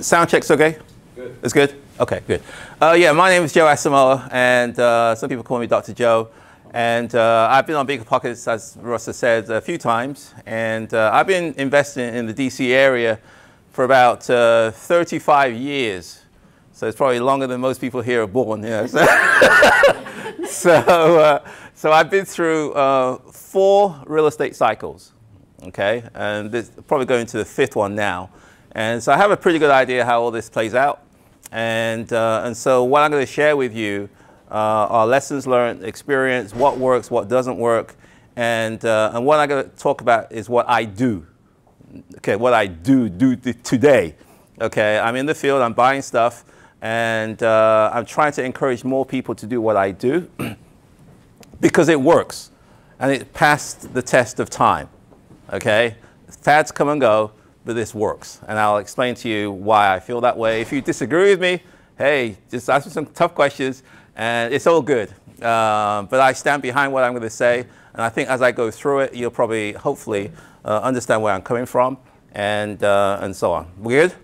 Sound check's okay? Good. It's good? Okay, good. Uh, yeah, my name is Joe Asamoah, and uh, some people call me Dr. Joe. And uh, I've been on BiggerPockets, as Ross has said, a few times. And uh, I've been investing in the DC area for about uh, 35 years. So it's probably longer than most people here are born. You know, so, so, uh, so, I've been through four real estate cycles, okay? And this, probably going to the fifth one now. And so I have a pretty good idea how all this plays out. And, uh, and so what I'm going to share with you uh, are lessons learned, experience, what works, what doesn't work. And, uh, and what I'm going to talk about is what I do. Okay, what I do, do today. Okay, I'm in the field, I'm buying stuff, and uh, I'm trying to encourage more people to do what I do because it works and it passed the test of time. Okay, fads come and go, this works. And I'll explain to you why I feel that way. If you disagree with me, hey, just ask me some tough questions, and it's all good. Um, but I stand behind what I'm going to say, and I think as I go through it, you'll probably, hopefully, uh, understand where I'm coming from, and, uh, and so on. We good?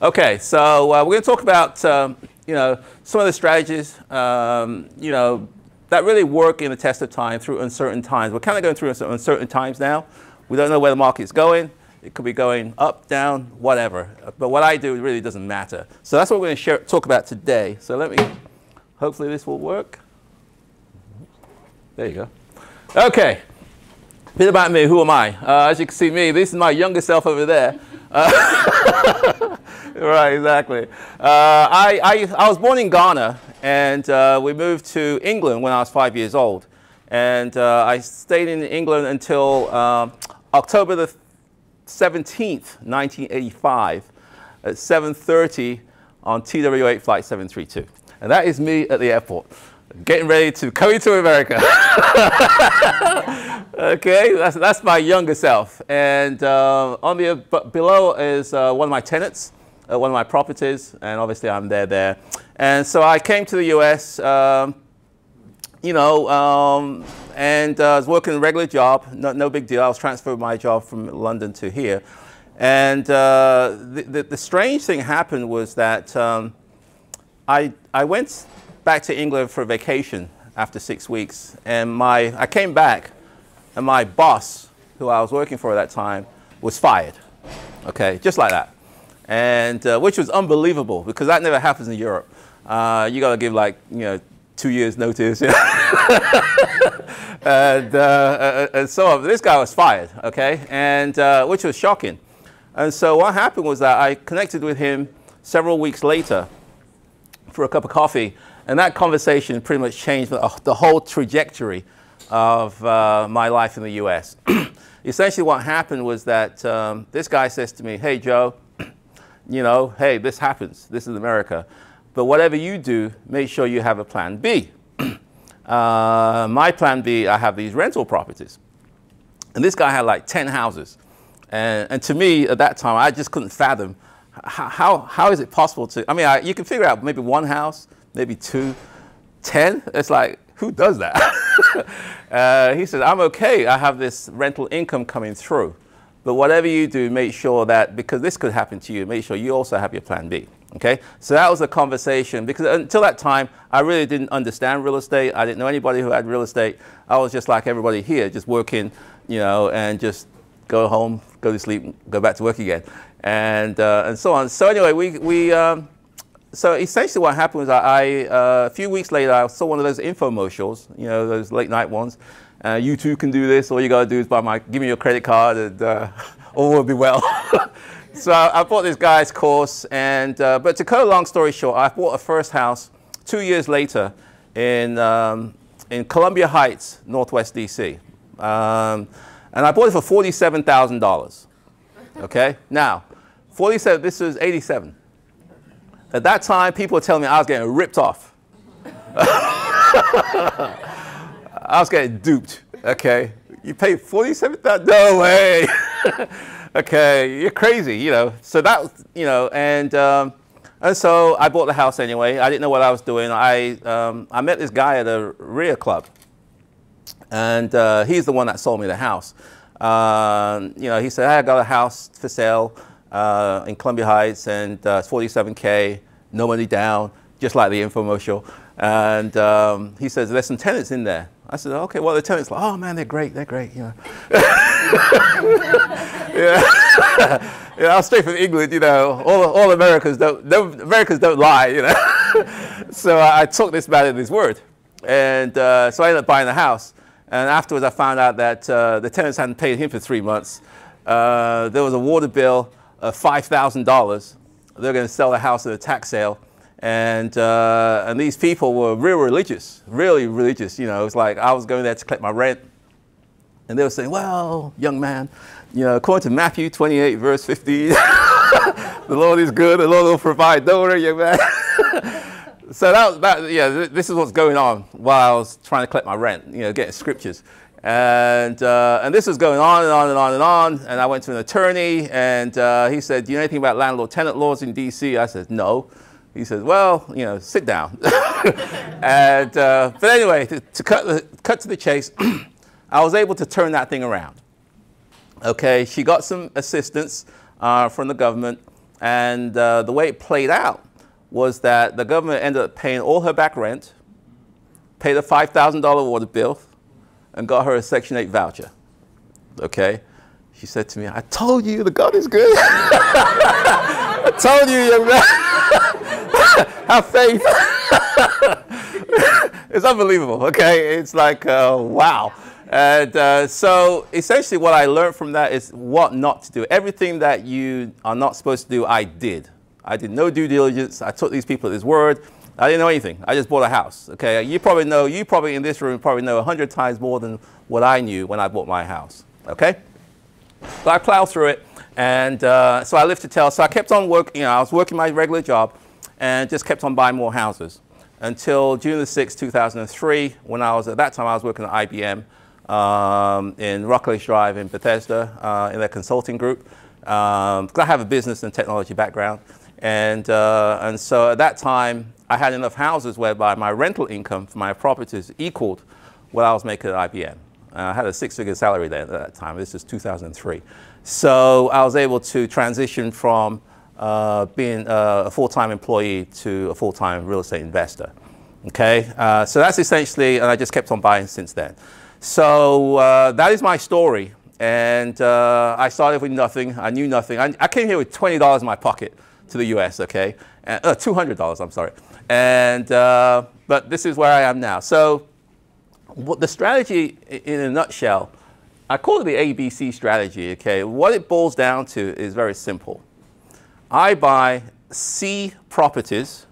Okay, so uh, we're going to talk about, um, you know, some of the strategies, um, you know, that really work in the test of time through uncertain times. We're kind of going through uncertain times now. We don't know where the market's going. It could be going up, down, whatever. But what I do really doesn't matter. So that's what we're going to share, talk about today. So let me, hopefully this will work. There you go. Okay. A bit about me. Who am I? Uh, as you can see me, this is my younger self over there. Uh, right, exactly. Uh, I, I, I was born in Ghana, and uh, we moved to England when I was five years old. And uh, I stayed in England until uh, October the 17th, 1985 at 7.30 on TWA flight 732. And that is me at the airport, getting ready to come into America. okay, that's, that's my younger self. And uh, on the, below is uh, one of my tenants, uh, one of my properties, and obviously I'm there there. And so I came to the US, um, you know, um, and uh, I was working a regular job, no, no, big deal. I was transferred my job from London to here. And uh, the, the, the, strange thing happened was that um, I, I went back to England for a vacation after six weeks. And my, I came back, and my boss, who I was working for at that time, was fired. Okay, just like that. And uh, which was unbelievable because that never happens in Europe. Uh, you got to give like, you know, two years notice. and, uh, uh, and, so on. This guy was fired, okay, and uh, which was shocking. And so what happened was that I connected with him several weeks later for a cup of coffee, and that conversation pretty much changed the, the whole trajectory of uh, my life in the U.S. Essentially, what happened was that um, this guy says to me, "Hey, Joe, you know, hey, this happens. This is America." But whatever you do, make sure you have a plan B. uh, my plan B, I have these rental properties. And this guy had like 10 houses. And, and to me, at that time, I just couldn't fathom how, how, how is it possible to, I mean, I, you can figure out maybe one house, maybe two, 10. It's like, who does that? uh, he said, I'm okay. I have this rental income coming through. But whatever you do, make sure that, because this could happen to you, make sure you also have your plan B. Okay, so that was a conversation because until that time, I really didn't understand real estate. I didn't know anybody who had real estate. I was just like everybody here, just working, you know, and just go home, go to sleep, go back to work again, and uh, and so on. So anyway, we we um, so essentially what happened was I, I uh, a few weeks later I saw one of those infomercials, you know, those late night ones. Uh, you too can do this. All you gotta do is buy my, give me your credit card, and uh, all will be well. so I bought this guy's course, and uh, but to cut a long story short, I bought a first house two years later in um, in Columbia Heights, Northwest DC, um, and I bought it for forty-seven thousand dollars. Okay, now forty-seven. This was eighty-seven. At that time, people were telling me I was getting ripped off. I was getting duped. Okay, you paid forty-seven thousand. No way. okay, you're crazy, you know. So that, you know, and um, and so I bought the house anyway. I didn't know what I was doing. I um, I met this guy at a REIA club, and uh, he's the one that sold me the house. Um, you know, he said, hey, I got a house for sale. uh, in Columbia Heights, and uh, 47K, no money down, just like the infomercial. And um, he says, there's some tenants in there. I said, okay, well, the tenants like, oh man, they're great, they're great, you know. yeah. yeah, I'll stay from England, you know, all, all Americans don't, no, Americans don't lie, you know. so I, I, took this man at his word. And uh, so I ended up buying the house. And afterwards, I found out that uh, the tenants hadn't paid him for three months. Uh, there was a water bill of $5,000. They're going to sell the house at a tax sale. And, uh, and these people were real religious, really religious. You know, it's like I was going there to collect my rent. And they were saying, well, young man, you know, according to Matthew 28, verse 15, the Lord is good, the Lord will provide. Don't worry, young man. so that, that, yeah, this is what's going on while I was trying to collect my rent, you know, getting scriptures. And, uh, and this was going on and on and on and on. And I went to an attorney and uh, he said, do you know anything about landlord tenant laws in DC? I said, no. He said, well, you know, sit down. and, uh, but anyway, to, to, cut, the, cut to the chase, I was able to turn that thing around. Okay, she got some assistance uh, from the government. And uh, the way it played out was that the government ended up paying all her back rent, paid a $5,000 water bill, and got her a Section 8 voucher. Okay? She said to me, I told you the God is good. I told you, young man. Have faith. it's unbelievable, okay? It's like, uh, wow. And uh, so essentially what I learned from that is what not to do. Everything that you are not supposed to do, I did. I did no due diligence. I took these people at his word. I didn't know anything. I just bought a house. Okay, you probably know. You probably in this room probably know a hundred times more than what I knew when I bought my house. Okay, but I plowed through it, and uh, so I lived to tell. So I kept on working. You know, I was working my regular job, and just kept on buying more houses until June the sixth, two thousand and three, when I was at that time I was working at IBM um, in Rockledge Drive in Bethesda uh, in their consulting group. Um, I have a business and technology background. And, uh, and so at that time, I had enough houses whereby my rental income for my properties equaled what I was making at IBM. I had a six-figure salary there at that time. This is 2003. So I was able to transition from uh, being uh, a full-time employee to a full-time real estate investor. Okay, uh, so that's essentially, and I just kept on buying since then. So uh, that is my story. And uh, I started with nothing. I knew nothing. I, I came here with $20 in my pocket to the US, okay? And, uh, $200, I'm sorry. And, uh, but this is where I am now. So the strategy in a nutshell, I call it the ABC strategy, okay? What it boils down to is very simple. I buy C properties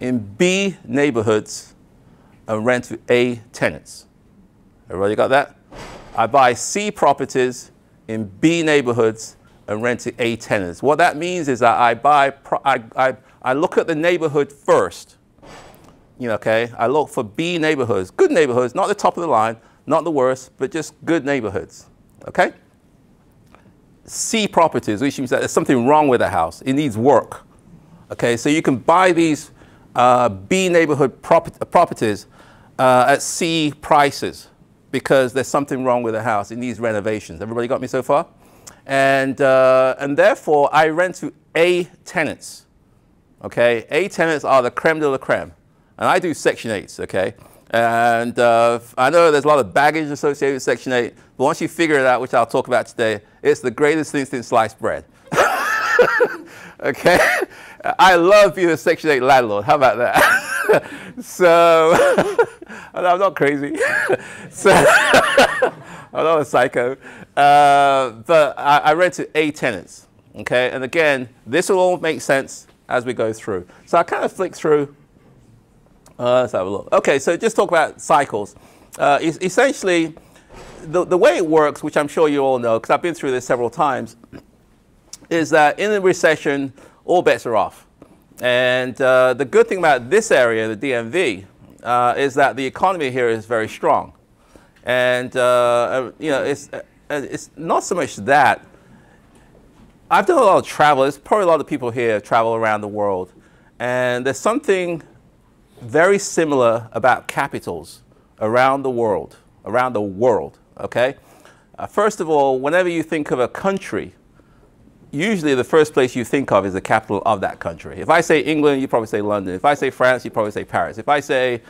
in B neighborhoods and rent to A tenants. Everybody got that? I buy C properties in B neighborhoods and rent to A tenants. What that means is that I buy, I, I, I look at the neighborhood first. You know, okay? I look for B neighborhoods, good neighborhoods, not the top of the line, not the worst, but just good neighborhoods. Okay? C properties, which means that there's something wrong with the house. It needs work. Okay, so you can buy these uh, B neighborhood prop properties uh, at C prices because there's something wrong with the house. It needs renovations. Everybody got me so far? And, uh, and therefore, I rent to A tenants. Okay, A tenants are the creme de la creme. And I do Section 8s, okay? And uh, I know there's a lot of baggage associated with Section 8, but once you figure it out, which I'll talk about today, it's the greatest thing since sliced bread. okay? I love being a Section 8 landlord. How about that? so, I'm not crazy. so, I'm not a psycho. Uh, but I, I read to A tenants, okay? And again, this will all make sense as we go through. So I kind of flick through. Uh, let's have a look. Okay, so just talk about cycles. Uh, essentially, the, the way it works, which I'm sure you all know, because I've been through this several times, is that in a recession, all bets are off. And uh, the good thing about this area, the DMV, uh, is that the economy here is very strong. And, uh, uh you know, it's, uh, it's not so much that. I've done a lot of travel. There's probably a lot of people here travel around the world. And there's something very similar about capitals around the world, around the world, okay? Uh, first of all, whenever you think of a country, usually the first place you think of is the capital of that country. If I say England, you probably say London. If I say France, you probably say Paris. If I say,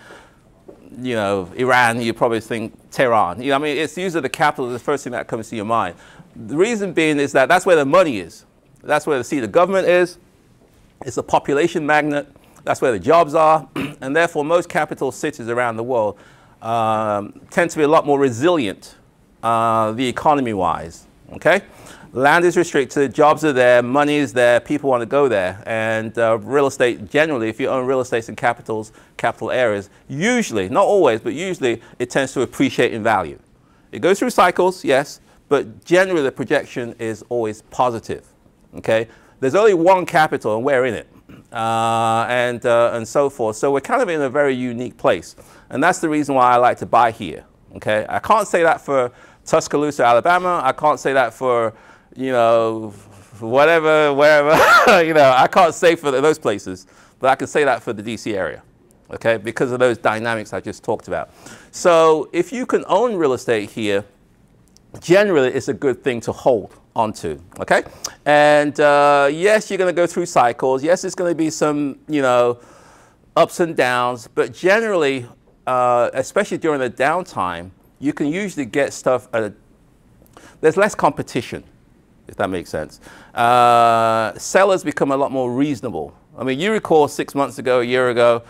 you know, Iran, you probably think Tehran. You know, I mean, it's usually the capital, the first thing that comes to your mind. The reason being is that that's where the money is. That's where the seat of government is. It's a population magnet. That's where the jobs are. and therefore, most capital cities around the world um, tend to be a lot more resilient, uh, the economy-wise. Okay? Land is restricted, jobs are there, money is there, people want to go there. And uh, real estate, generally, if you own real estate in capitals, capital areas, usually, not always, but usually, it tends to appreciate in value. It goes through cycles, yes, but generally the projection is always positive. Okay? There's only one capital and we're in it. Uh, and, uh, and so forth. So we're kind of in a very unique place. And that's the reason why I like to buy here. Okay? I can't say that for Tuscaloosa, Alabama. I can't say that for you know, whatever, wherever, you know, I can't say for those places, but I can say that for the DC area, okay, because of those dynamics I just talked about. So if you can own real estate here, generally it's a good thing to hold onto, okay? And uh, yes, you're going to go through cycles. Yes, it's going to be some, you know, ups and downs, but generally, uh, especially during the downtime, you can usually get stuff at a, there's less competition if that makes sense. Uh, sellers become a lot more reasonable. I mean, you recall six months ago, a year ago,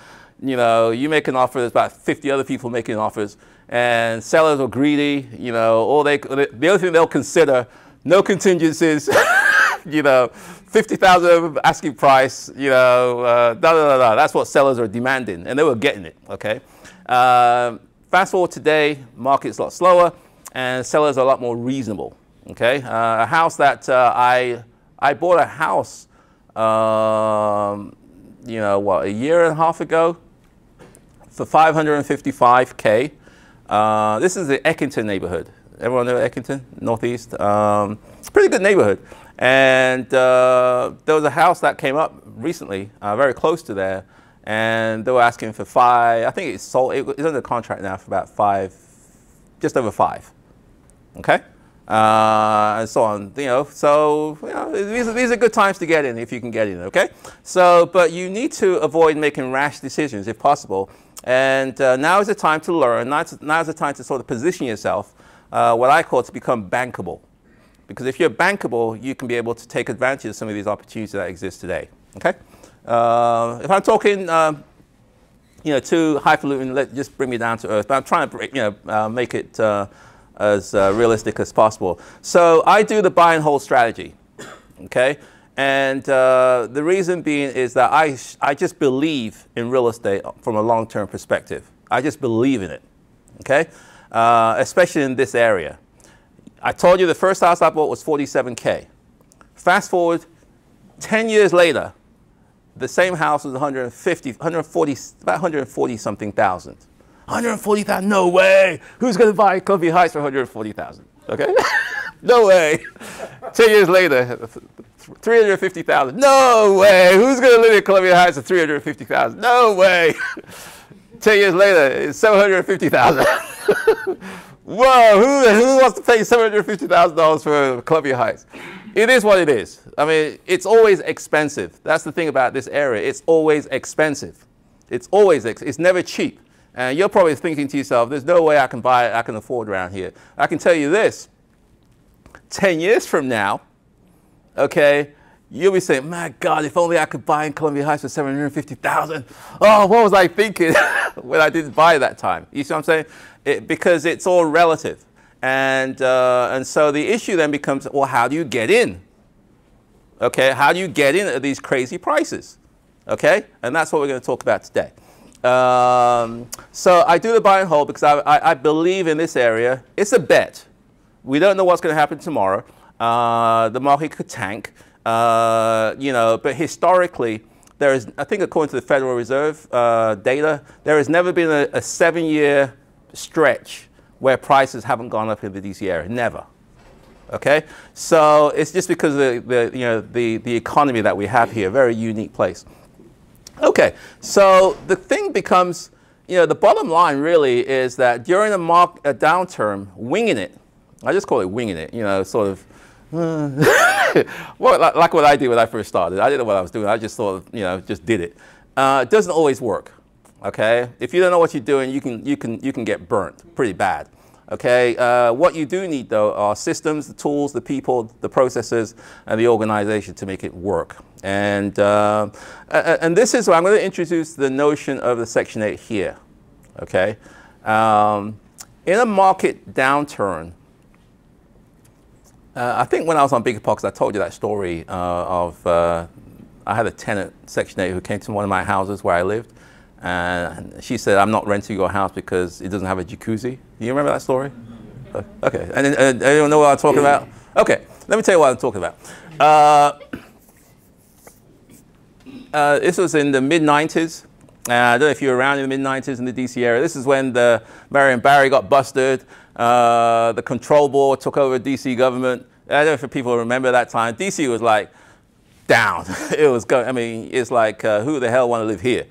you know, you make an offer, there's about 50 other people making offers, and sellers are greedy, you know, or they, the only thing they'll consider, no contingencies, you know, 50,000 asking price, you know, uh, da, da, da, da. That's what sellers are demanding, and they were getting it, okay? Uh, fast forward today, market's a lot slower, and sellers are a lot more reasonable. Okay, uh, a house that uh, I I bought a house, um, you know, what a year and a half ago, for 555k. Uh, this is the Eckington neighborhood. Everyone know Eckington, Northeast. Um, pretty good neighborhood. And uh, there was a house that came up recently, uh, very close to there, and they were asking for five. I think it's sold. It's under contract now for about five, just over five. Okay uh, and so on. You know, so you know, these, are, these are good times to get in if you can get in, okay? So, but you need to avoid making rash decisions if possible. And uh, now is the time to learn. Now is, now is the time to sort of position yourself, uh, what I call to become bankable. Because if you're bankable, you can be able to take advantage of some of these opportunities that exist today, okay? Uh, if I'm talking, um, you know, too highfalutin, let just bring me down to earth. But I'm trying to, you know, uh, make it uh, as uh, realistic as possible. So I do the buy and hold strategy, okay? And uh, the reason being is that I, I just believe in real estate from a long-term perspective. I just believe in it, okay? Uh, especially in this area. I told you the first house I bought was 47K. Fast forward 10 years later, the same house was 150, 140, about 140 something thousand. 140,000, no way. Who's going to buy Columbia Heights for 140,000? Okay? no way. 10 years later, 350,000. No way. Who's going to live in Columbia Heights for 350,000? No way. 10 years later, it's 750,000. Whoa, who, who wants to pay $750,000 for Columbia Heights? It is what it is. I mean, it's always expensive. That's the thing about this area. It's always expensive. It's always, ex it's never cheap. And you're probably thinking to yourself, there's no way I can buy it, I can afford around here. I can tell you this 10 years from now, okay, you'll be saying, my God, if only I could buy in Columbia Heights for 750,000. Oh, what was I thinking when I didn't buy that time? You see what I'm saying? It, because it's all relative. And, uh, and so the issue then becomes, well, how do you get in? Okay, how do you get in at these crazy prices? Okay, and that's what we're going to talk about today. Um, so I do the buy and hold because I, I, I, believe in this area. It's a bet. We don't know what's going to happen tomorrow. Uh, the market could tank, uh, you know, but historically, there is, I think according to the Federal Reserve uh, data, there has never been a, a seven-year stretch where prices haven't gone up in the DC area. Never. Okay? So it's just because of the, the, you know, the, the economy that we have here, very unique place. Okay, so the thing becomes, you know, the bottom line really is that during a, mark, a downturn, winging it, I just call it winging it, you know, sort of, well, like, like, what I did when I first started. I didn't know what I was doing. I just thought, of, you know, just did it. Uh, it doesn't always work. Okay, if you don't know what you're doing, you can you can you can get burnt pretty bad. Okay, uh, what you do need though are systems, the tools, the people, the processes, and the organization to make it work. And uh, and this is where I'm going to introduce the notion of the Section 8 here. Okay, um, in a market downturn, uh, I think when I was on BiggerPockets, I told you that story uh, of uh, I had a tenant, Section 8, who came to one of my houses where I lived. And she said, I'm not renting your house because it doesn't have a jacuzzi. Do you remember that story? Okay. And, and, anyone know what I'm talking about? Okay. Let me tell you what I'm talking about. Uh, uh, this was in the mid 90s. Uh, I don't know if you were around in the mid 90s in the DC area. This is when the Marion Barry got busted. Uh, the control board took over DC government. I don't know if people remember that time. DC was like down. it was going, I mean, it's like, uh, who the hell want to live here?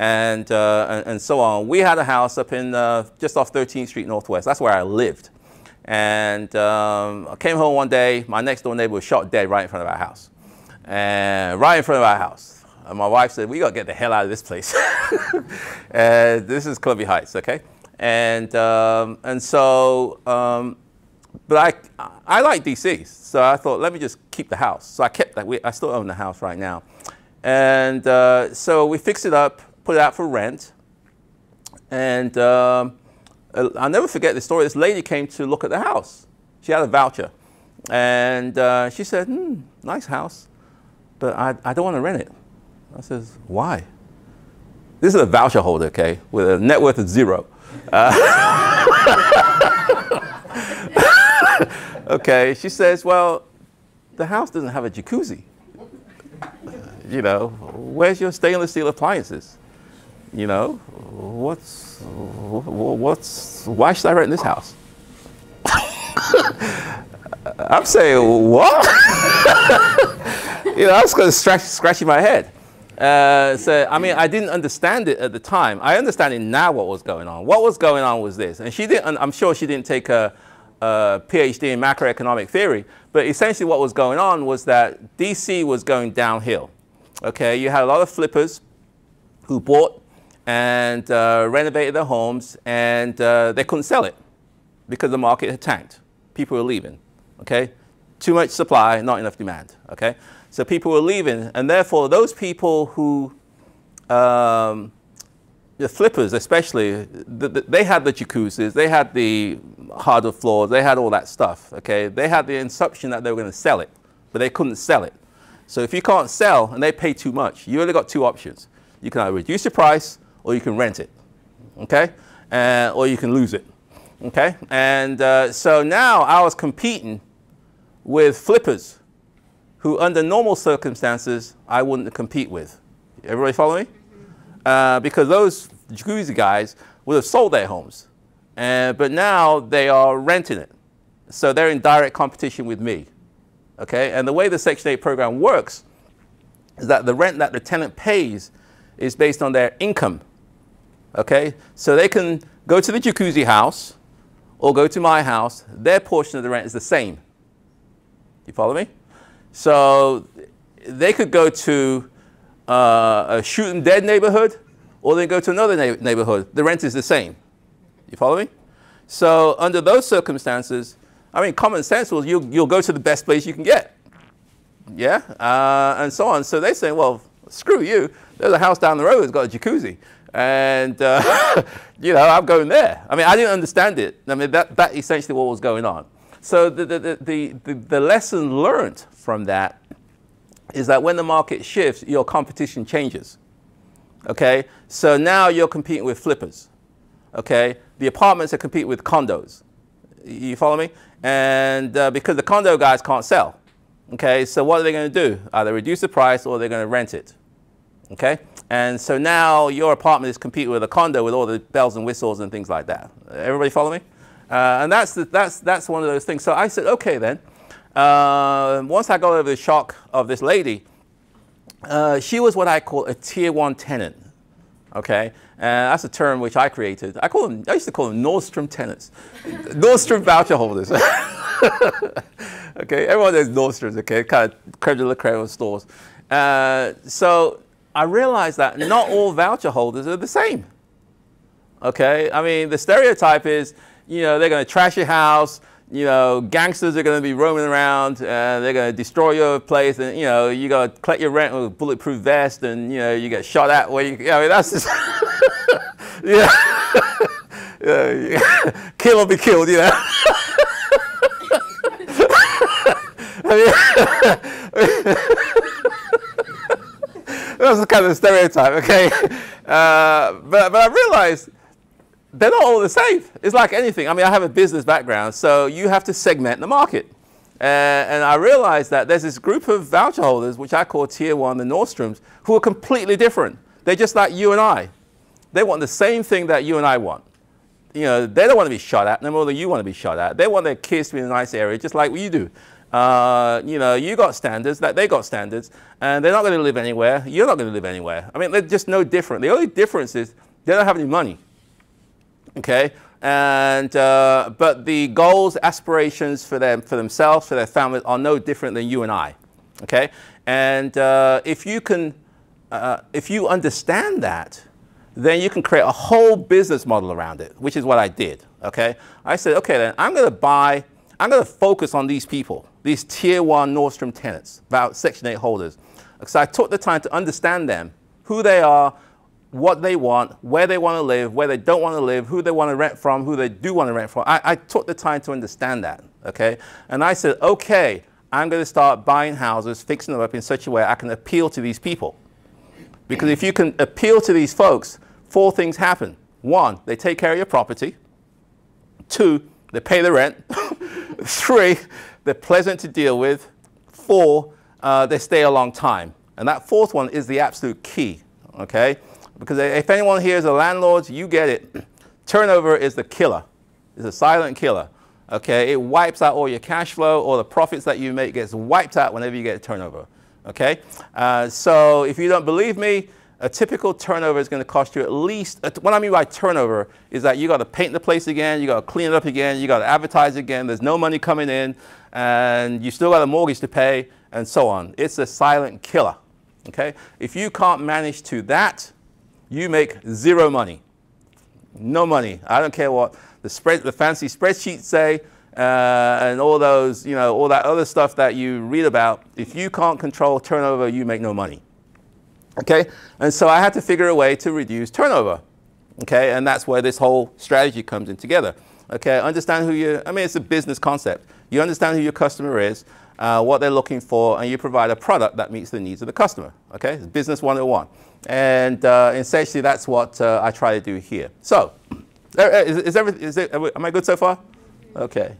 And, uh, and, and, so on. We had a house up in uh, just off 13th Street Northwest. That's where I lived. And um, I came home one day. My next door neighbor was shot dead right in front of our house. And right in front of our house. And my wife said, we got to get the hell out of this place. and this is Columbia Heights, okay? And, um, and so, um, but I, I like DC, so I thought, let me just keep the house. So I kept that, we, I still own the house right now. And uh, so we fixed it up, put it out for rent. And um, I'll never forget the story. This lady came to look at the house. She had a voucher. And uh, she said, hmm, nice house, but I, I don't want to rent it. I says, why? This is a voucher holder, okay, with a net worth of zero. Uh, okay, she says, well, the house doesn't have a jacuzzi. You know, where's your stainless steel appliances? You know, what's, what's, why should I rent this house? I'm saying, what? you know, I was kind scratch, scratching my head. Uh, so, I mean, I didn't understand it at the time. I understand it now what was going on. What was going on was this. And she didn't, I'm sure she didn't take a, a PhD in macroeconomic theory, but essentially what was going on was that DC was going downhill. Okay, you had a lot of flippers who bought and uh, renovated their homes and uh, they couldn't sell it because the market had tanked. People were leaving. Okay, too much supply, not enough demand. Okay, so people were leaving, and therefore those people who, um, the flippers especially, the, the, they had the jacuzzis, they had the hardwood floors, they had all that stuff, okay? They had the assumption that they were going to sell it, but they couldn't sell it. So if you can't sell and they pay too much, you only got two options. You can either reduce the price or you can rent it, okay? Uh, or you can lose it, okay? And uh, so now I was competing with flippers who under normal circumstances I wouldn't compete with. Everybody follow me? Uh, because those jacuzzi guys would have sold their homes. But now they are renting it. So they're in direct competition with me. Okay? And the way the Section 8 program works is that the rent that the tenant pays is based on their income. Okay? So they can go to the jacuzzi house or go to my house. Their portion of the rent is the same. You follow me? So they could go to uh, a shooting dead neighborhood or they go to another neighborhood. The rent is the same. You follow me? So under those circumstances, I mean, common sense will you, you'll go to the best place you can get. Yeah? Uh, and so on. So they say, well, screw you. There's a house down the road that's got a jacuzzi. And, uh, you know, I'm going there. I mean, I didn't understand it. I mean, that, that essentially what was going on. So the, the, the, the, the lesson learned from that is that when the market shifts, your competition changes. Okay? So now you're competing with flippers. Okay? The apartments are competing with condos. You follow me? And uh, because the condo guys can't sell. Okay? So what are they going to do? Either reduce the price or they're going to rent it. Okay? And so now your apartment is competing with a condo with all the bells and whistles and things like that. Everybody follow me? Uh, and that's, the, that's, that's one of those things. So I said, okay then. Uh, once I got over the shock of this lady, uh, she was what I call a tier one tenant. Okay, and that's a term which I created. I call them. I used to call them Nordstrom tenants, Nordstrom voucher holders. okay, everyone knows Nordstrom's, okay, kind of creme de la creme of stores. Uh, so I realize that not all voucher holders are the same. Okay, I mean, the stereotype is, you know, they're going to trash your house, you know, gangsters are going to be roaming around and they're going to destroy your place and, you know, you got to collect your rent with a bulletproof vest and, you know, you get shot at where you, I mean, that's just, yeah. yeah. Kill or be killed, you know. that's the kind of a stereotype, okay? Uh, but, but I realized they're not all the same. It's like anything. I mean, I have a business background, so you have to segment the market. Uh, and I realized that there's this group of voucher holders, which I call tier one, the Nordstroms, who are completely different. They're just like you and I. They want the same thing that you and I want. You know, they don't want to be shot at no more than you want to be shot at. They want their kids to be in a nice area, just like you do. Uh, you know, you got standards, that they got standards, and they're not going to live anywhere. You're not going to live anywhere. I mean, they're just no different. The only difference is they don't have any money okay? And, uh, but the goals, aspirations for them, for themselves, for their families are no different than you and I, okay? And uh, if you can, uh, if you understand that, then you can create a whole business model around it, which is what I did, okay? I said, okay, then I'm gonna buy, I'm gonna focus on these people, these tier one Nordstrom tenants, about Section 8 holders. So I took the time to understand them, who they are, what they want, where they want to live, where they don't want to live, who they want to rent from, who they do want to rent from. I, I took the time to understand that, okay? And I said, okay, I'm going to start buying houses, fixing them up in such a way I can appeal to these people. Because if you can appeal to these folks, four things happen. One, they take care of your property. Two, they pay the rent. Three, they're pleasant to deal with. Four, uh, they stay a long time. And that fourth one is the absolute key, okay? Because if anyone here is a landlord, you get it. Turnover is the killer. It's a silent killer. Okay, it wipes out all your cash flow, all the profits that you make gets wiped out whenever you get a turnover. Okay, uh, so if you don't believe me, a typical turnover is going to cost you at least, what I mean by turnover is that you got to paint the place again, you got to clean it up again, you got to advertise again, there's no money coming in, and you still got a mortgage to pay, and so on. It's a silent killer. Okay, if you can't manage to that, you make zero money. No money. I don't care what the spread, the fancy spreadsheets say, uh, and all those, you know, all that other stuff that you read about. If you can't control turnover, you make no money. Okay, and so I had to figure a way to reduce turnover. Okay, and that's where this whole strategy comes in together. Okay, understand who you. I mean, it's a business concept. You understand who your customer is, uh, what they're looking for, and you provide a product that meets the needs of the customer. Okay, it's business 101. And uh, essentially, that's what uh, I try to do here. So, uh, is, is, everything, is it, am I good so far? Okay.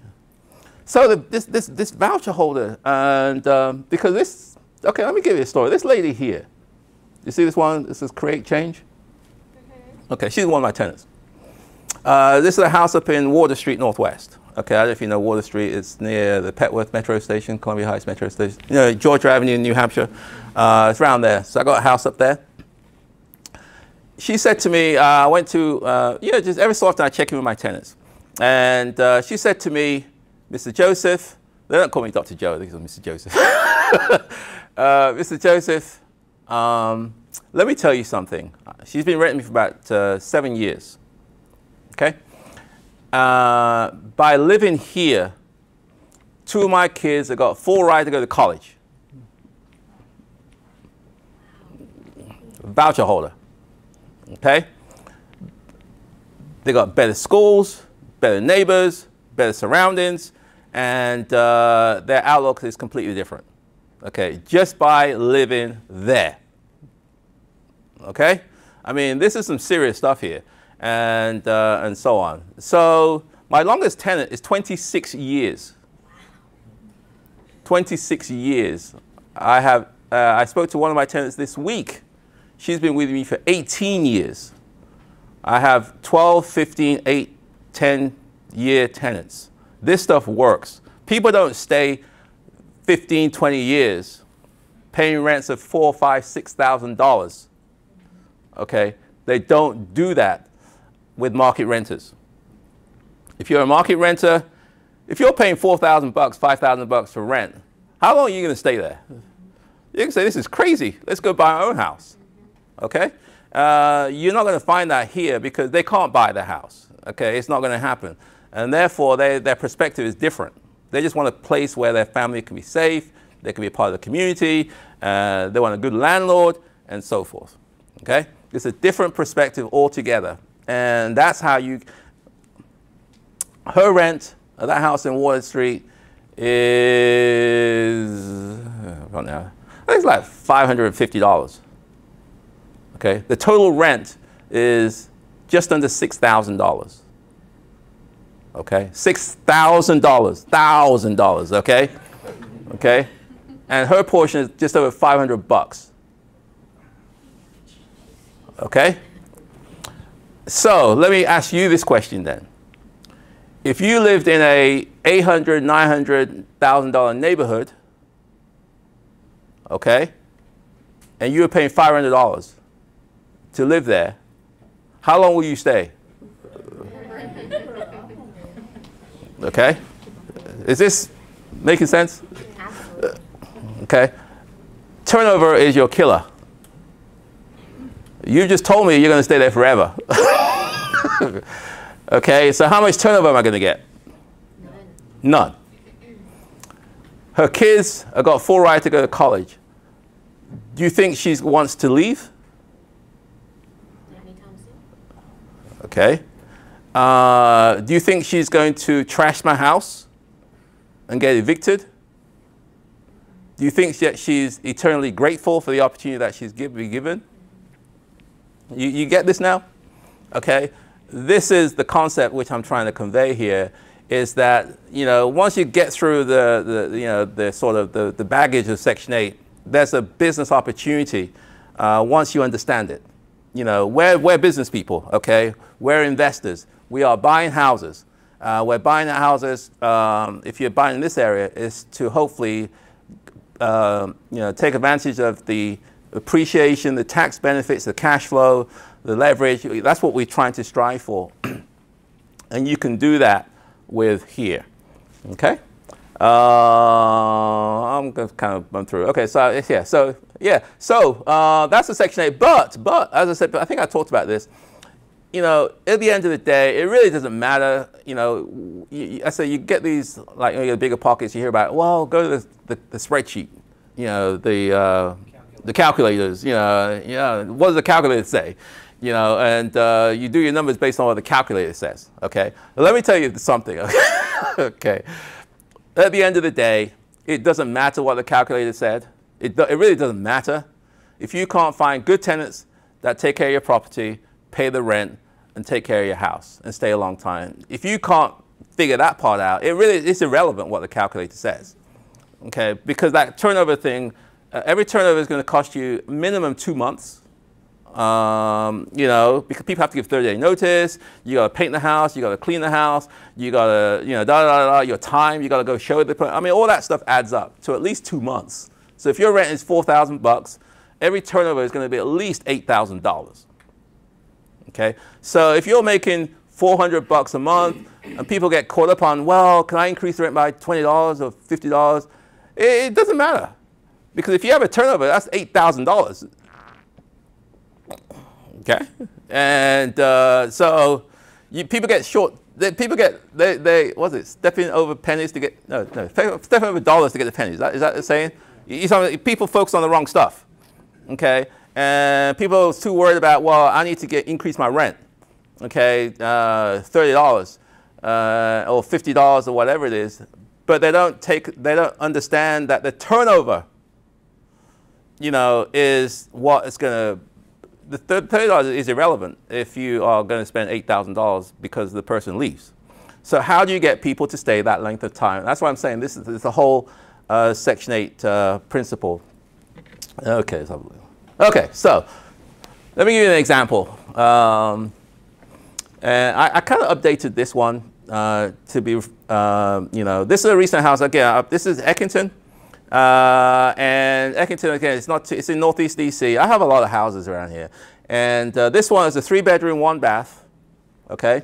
So the, this, this, this voucher holder, and um, because this, okay, let me give you a story. This lady here, you see this one? This is Create Change. Okay, she's one of my tenants. Uh, this is a house up in Water Street, Northwest. Okay, I don't know if you know Water Street. It's near the Petworth Metro Station, Columbia Heights Metro Station. You know, Georgia Avenue in New Hampshire. Uh, it's around there. So I got a house up there she said to me, uh, I went to, uh, you know, just every so often I check in with my tenants. And uh, she said to me, Mr. Joseph, they don't call me Dr. Joe, they call me Mr. Joseph. Uh, Mr. Joseph, um, let me tell you something. She's been renting me for about uh, seven years. Okay? Uh, by living here, two of my kids have got full ride to go to college. Voucher holder. Okay? They got better schools, better neighbors, better surroundings, and uh, their outlook is completely different. Okay, just by living there. Okay? I mean, this is some serious stuff here, and, uh, and so on. So, my longest tenant is 26 years. 26 years. I have, uh, I spoke to one of my tenants this week She's been with me for 18 years. I have 12, 15, 8, 10 year tenants. This stuff works. People don't stay 15, 20 years paying rents of four, five, six thousand dollars. Okay? They don't do that with market renters. If you're a market renter, if you're paying 4,000 bucks, 5,000 bucks for rent, how long are you going to stay there? You can say, this is crazy. Let's go buy our own house. Okay? Uh, you're not going to find that here because they can't buy the house. Okay? It's not going to happen. And therefore, they, their perspective is different. They just want a place where their family can be safe, they can be a part of the community, uh, they want a good landlord, and so forth. Okay? It's a different perspective altogether. And that's how you, her rent of that house in Water Street is, I don't know, I think it's like $550. Okay? The total rent is just under $6,000. Okay? $6,000, $1,000, okay? Okay? And her portion is just over 500 bucks. Okay? So let me ask you this question then. If you lived in a $800, $900,000 neighborhood, okay, and you were paying $500 to live there, how long will you stay? Okay? Is this making sense? Okay? Turnover is your killer. You just told me you're going to stay there forever. okay, so how much turnover am I going to get? None. Her kids have got full right to go to college. Do you think she wants to leave? Okay. Uh, do you think she's going to trash my house and get evicted? Do you think that she's eternally grateful for the opportunity that she's been given? You, you get this now? Okay. This is the concept which I'm trying to convey here is that, you know, once you get through the, the you know, the sort of the, the baggage of Section 8, there's a business opportunity uh, once you understand it. You know, we're, we're business people, okay? We're investors. We are buying houses. Uh, we're buying houses, um, if you're buying in this area, is to hopefully uh, you know, take advantage of the appreciation, the tax benefits, the cash flow, the leverage. That's what we're trying to strive for. and you can do that with here. Okay? Uh, I'm going to kind of run through. Okay, so yeah, so yeah, so uh, that's the section eight. But, but as I said, I think I talked about this. You know, at the end of the day, it really doesn't matter. You know, you, I say you get these like you know, bigger pockets. You hear about, well, go to the, the, the spreadsheet. You know, the uh, the calculators. You know, you know, what does the calculator say? You know, and uh, you do your numbers based on what the calculator says. Okay, let me tell you something. okay, at the end of the day, it doesn't matter what the calculator said. It, it really doesn't matter. If you can't find good tenants that take care of your property, pay the rent, and take care of your house and stay a long time. If you can't figure that part out, it really is irrelevant what the calculator says. Okay, because that turnover thing, uh, every turnover is going to cost you minimum two months. Um, you know, because people have to give 30 day notice, you got to paint the house, you got to clean the house, you got to, you know, da da da, da, your time, you got to go show the, I mean, all that stuff adds up to at least two months. So if your rent is 4,000 bucks, every turnover is going to be at least $8,000. Okay, so if you're making 400 bucks a month and people get caught up on, well, can I increase the rent by $20 or $50? It, it doesn't matter. Because if you have a turnover, that's $8,000. Okay? And uh, so you, people get short, they, people get, they, they, what's it, stepping over pennies to get, no, no, stepping over dollars to get the pennies. Is that, is that the saying? You, people focus on the wrong stuff. Okay? And people are too worried about, well, I need to get increase my rent, okay, uh, $30 uh, or $50 or whatever it is. But they don't take, they don't understand that the turnover, you know, is what is going to, the $30 is irrelevant if you are going to spend $8,000 because the person leaves. So how do you get people to stay that length of time? That's why I'm saying this is, this is the whole uh, Section 8 uh, principle. Okay, so Okay, so let me give you an example. Um, and I, I kind of updated this one uh, to be, uh, you know, this is a recent house. Again, this is Eckington. Uh, and Eckington, again, it's, not too, it's in Northeast DC. I have a lot of houses around here. And uh, this one is a three bedroom, one bath. Okay.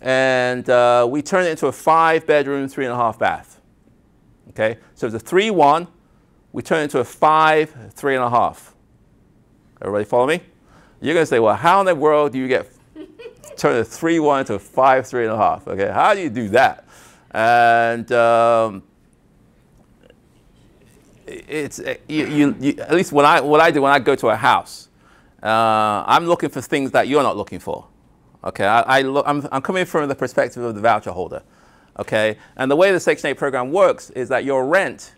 and uh, we turned it into a five bedroom, three and a half bath. Okay, so it's a three one, we turn it into a five, three and a half. Everybody follow me? You're to say, well, how in the world do you get turn a three one into a five, three and a half? Okay, how do you do that? And um, it's you, you, you, at least when I what I do when I go to a house, uh, I'm looking for things that you're not looking for. Okay, I, I look, I'm, I'm coming from the perspective of the voucher holder. Okay, and the way the Section 8 program works is that your rent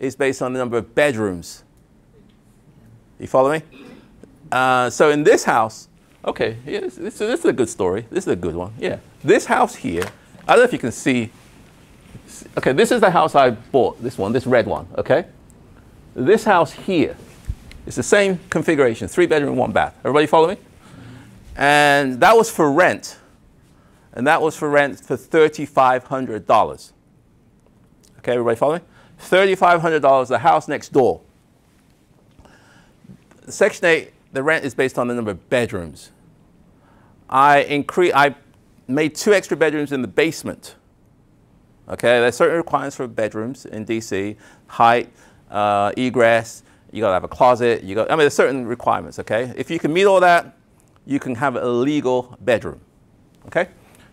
is based on the number of bedrooms. You follow me? Uh, so in this house, okay, yeah, this, this, this, is a good story. This is a good one. Yeah, this house here, I don't know if you can see. Okay, this is the house I bought. This one, this red one. Okay, this house here, it's the same configuration, three bedroom, one bath. Everybody follow me? And that was for rent. And that was for rent for $3,500. Okay, everybody follow me? $3,500, the house next door. Section 8, the rent is based on the number of bedrooms. I, incre- I made two extra bedrooms in the basement. Okay, there's certain requirements for bedrooms in DC, height, uh, egress, you gotta have a closet, you got, I mean, there's certain requirements, okay? If you can meet all that, you can have a legal bedroom, okay?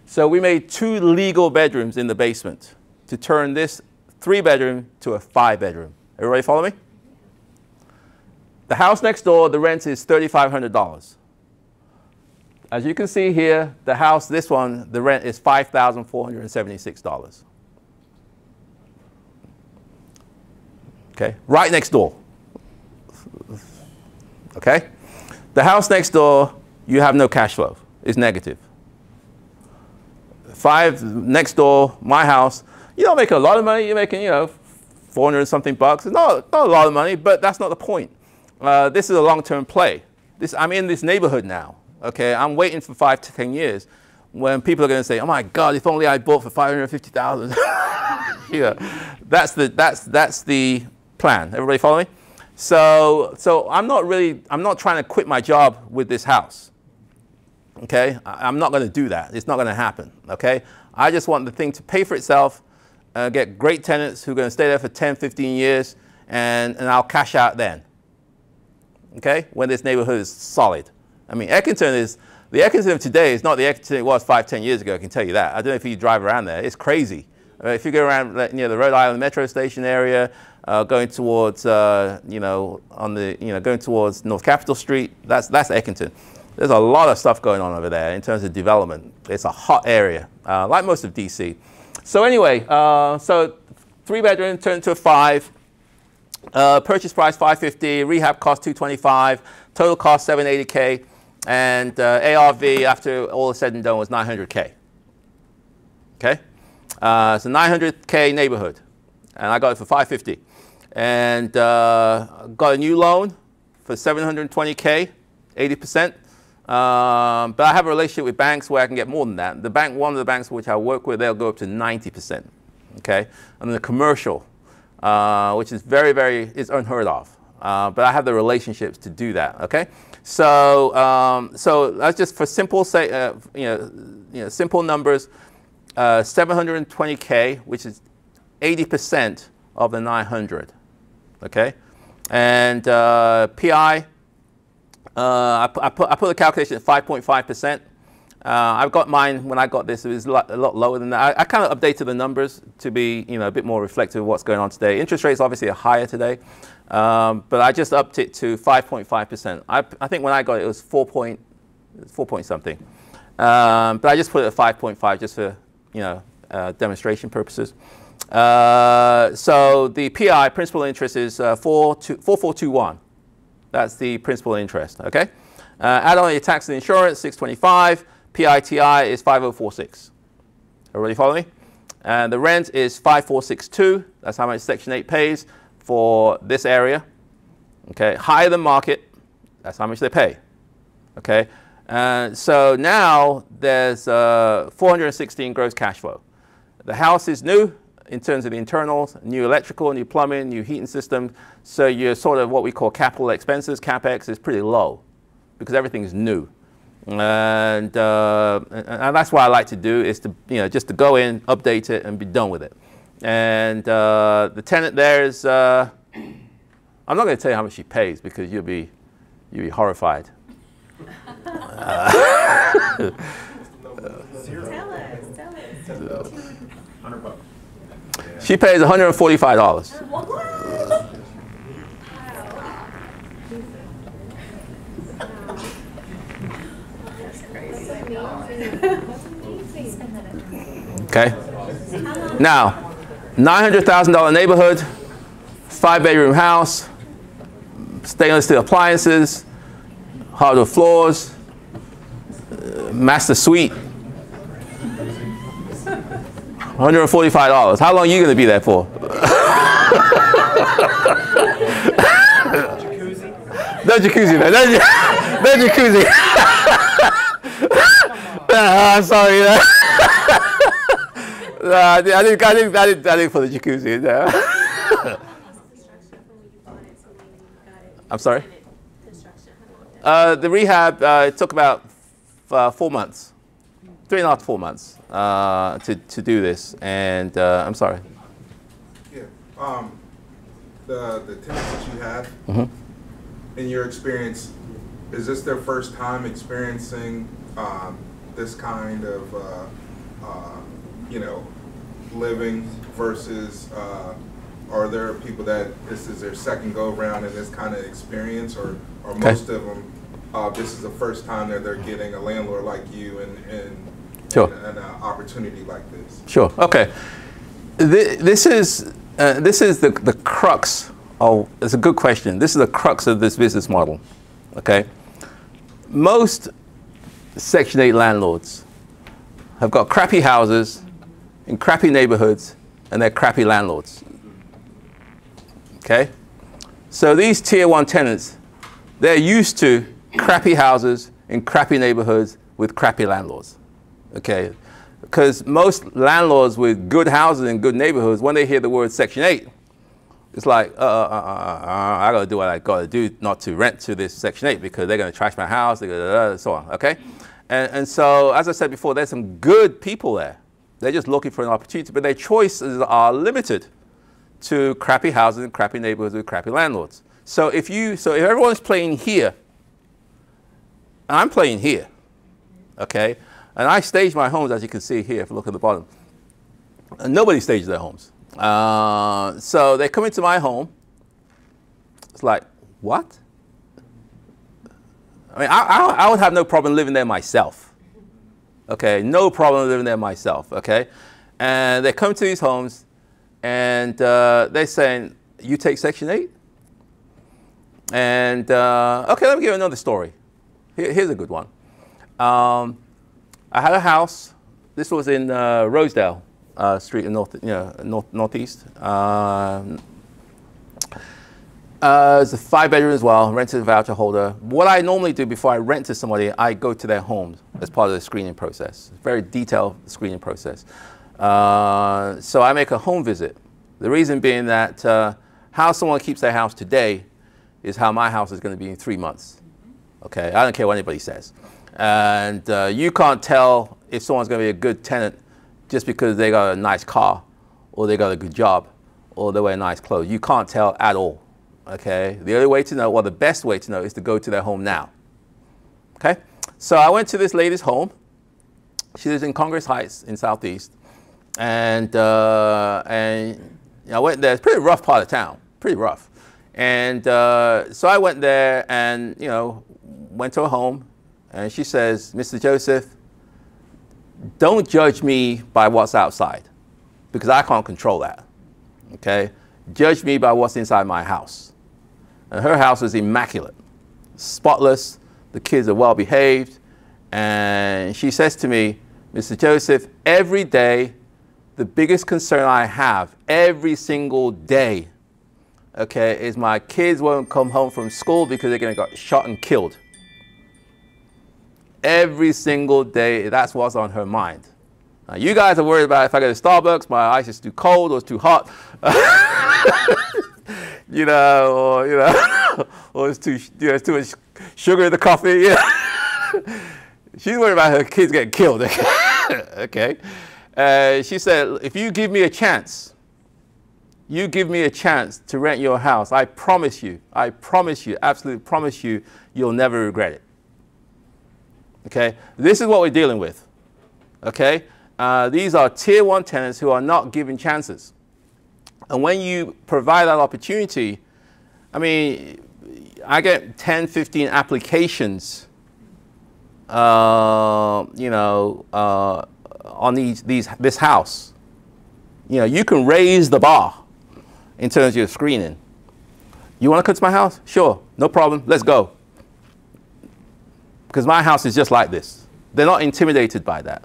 So we made two legal bedrooms in the basement to turn this three bedroom to a five bedroom. Everybody follow me? The house next door, the rent is $3,500. As you can see here, the house, this one, the rent is $5,476. Okay, right next door. Okay? The house next door, you have no cash flow. It's negative. Five next door, my house, you don't make a lot of money. You're making, you know, 400 something bucks. It's not, not a lot of money, but that's not the point. Uh, this is a long-term play. This, I'm in this neighborhood now. Okay, I'm waiting for five to 10 years when people are going to say, oh my God, if only I bought for 550,000. yeah, that's the, that's, that's the plan. Everybody follow me? So, so I'm not really, I'm not trying to quit my job with this house. Okay, I'm not going to do that. It's not going to happen. Okay, I just want the thing to pay for itself, uh, get great tenants who are going to stay there for 10, 15 years, and, and I'll cash out then. Okay, when this neighborhood is solid. I mean, Eckington is, the Eckington of today is not the Eckington it was five, 10 years ago, I can tell you that. I don't know if you drive around there. It's crazy. Uh, if you go around near the Rhode Island metro station area, uh, going towards, uh, you know, on the, you know, going towards North Capitol Street, that's, that's Eckington. There's a lot of stuff going on over there in terms of development. It's a hot area, uh, like most of DC. So anyway, uh, so three bedroom turned to a five. Uh, purchase price 550, rehab cost 225, total cost 780k, and uh, ARV after all is said and done was 900k. Okay, uh, it's a 900k neighborhood, and I got it for 550 and uh, got a new loan for 720K, 80%. Um, but I have a relationship with banks where I can get more than that. The bank, one of the banks which I work with, they'll go up to 90%. Okay, and then the commercial, uh, which is very, very, is unheard of. Uh, but I have the relationships to do that. Okay, so um, so that's just for simple say, uh, you know, you know, simple numbers. 720k, uh, which is 80% of the 900 okay? And uh, PI, uh, I, I, put, I put the calculation at 5.5%. Uh, I've got mine when I got this, it was a lot, a lot lower than that. I, I, kind of updated the numbers to be you know, a bit more reflective of what's going on today. Interest rates obviously are higher today, um, but I just upped it to 5.5%. I, I think when I got it, it was 4 point, 4 point something. Um, but I just put it at 5.5 just for you know, uh, demonstration purposes. Uh, so the PI, principal interest, is uh, 4421. That's the principal interest, okay? Uh, add on your tax and insurance, 625. PITI is 5046. Everybody follow me? And the rent is 5462. That's how much Section 8 pays for this area. Okay, higher than market. That's how much they pay. Okay, uh, so now there's uh, 416 gross cash flow. The house is new in terms of the internals, new electrical, new plumbing, new heating system. So you're sort of what we call capital expenses. CapEx is pretty low because everything is new. And, uh, and, and, that's what I like to do is to, you know, just to go in, update it, and be done with it. And uh, the tenant there is, uh, I'm not going to tell you how much she pays because you'll be, you'll be horrified. tell us, tell us. 100 bucks. She pays $145. Okay. Now, $900,000 neighborhood, five bedroom house, stainless steel appliances, hardwood floors, uh, master suite. $145. How long are you going to be there for? jacuzzi. No jacuzzi, no, no, no jacuzzi. uh, I'm sorry. no, I, didn't, I, didn't, I, didn't, I, didn't, I didn't put the jacuzzi in there. I'm sorry? Uh, the rehab, uh, it took about uh, four months, three and a half to four months uh, to, to do this. And uh, I'm sorry. Yeah. Um, the, the tenants that you have, mm -hmm. in your experience, is this their first time experiencing um, this kind of, uh, you know, living versus are there people that this is their second go around in this kind of experience, or, or okay. most of them uh, this is the first time that they're getting a landlord like you and, and, sure. and an opportunity like this. Sure. Okay. This is uh, this is the the crux. of. it's a good question. This is the crux of this business model. Okay. Most Section 8 landlords have got crappy houses in crappy neighborhoods, and they're crappy landlords. Okay. So these tier one tenants, they're used to crappy houses in crappy neighborhoods with crappy landlords. Okay? Because most landlords with good houses in good neighborhoods, when they hear the word Section 8, it's like, uh, uh, uh, uh, uh I gotta do what I gotta do not to rent to this Section 8 because they're gonna trash my house, they're gonna, so on, okay? And, and so, as I said before, there's some good people there. They're just looking for an opportunity, but their choices are limited to crappy houses and crappy neighborhoods with crappy landlords. So if you, so if everyone's playing here, I'm playing here, okay? And I stage my homes, as you can see here, if you look at the bottom. And nobody stages their homes. Uh, so they come into my home. It's like, what? I mean, I, I, I would have no problem living there myself. Okay, no problem living there myself, okay? And they come to these homes and uh, they're saying, you take Section 8? And, uh, okay, let me give you another story. Here, here's a good one. Um, I had a house. This was in uh, Rosedale uh, Street in north, you know, north northeast. Um, uh, it's a five bedroom as well, rented a voucher holder. What I normally do before I rent to somebody, I go to their homes as part of the screening process. Very detailed screening process. Uh, so I make a home visit. The reason being that uh, how someone keeps their house today is how my house is going to be in three months. Okay, I don't care what anybody says. And uh, you can't tell if someone's going to be a good tenant just because they got a nice car or they got a good job or they wear nice clothes. You can't tell at all. Okay, the only way to know, well, the best way to know is to go to their home now. Okay, so I went to this lady's home. She lives in Congress Heights in Southeast. And, uh, and I went there. It's a pretty rough part of town, pretty rough. And uh, so I went there and, you know, went to her home, and she says, Mr. Joseph, don't judge me by what's outside, because I can't control that. Okay? Judge me by what's inside my house. And her house is immaculate, spotless, the kids are well behaved, and she says to me, Mr. Joseph, every day, the biggest concern I have every single day, okay, is my kids won't come home from school because they're going to get shot and killed every single day. That's what's on her mind. Now, you guys are worried about if I go to Starbucks, my ice is too cold or it's too hot. you know, or, you know, or it's too, you know, it's too much sugar in the coffee. She's worried about her kids getting killed. okay. Uh, she said, if you give me a chance, you give me a chance to rent your house, I promise you, I promise you, absolutely promise you, you'll never regret it. Okay. This is what we're dealing with. Okay. Uh, these are tier one tenants who are not given chances. And when you provide that opportunity, I mean, I get 10, 15 applications, uh, you know, uh, on these, these, this house. You know, you can raise the bar in terms of your screening. You want to come to my house? Sure, no problem. Let's go. Because my house is just like this. They're not intimidated by that.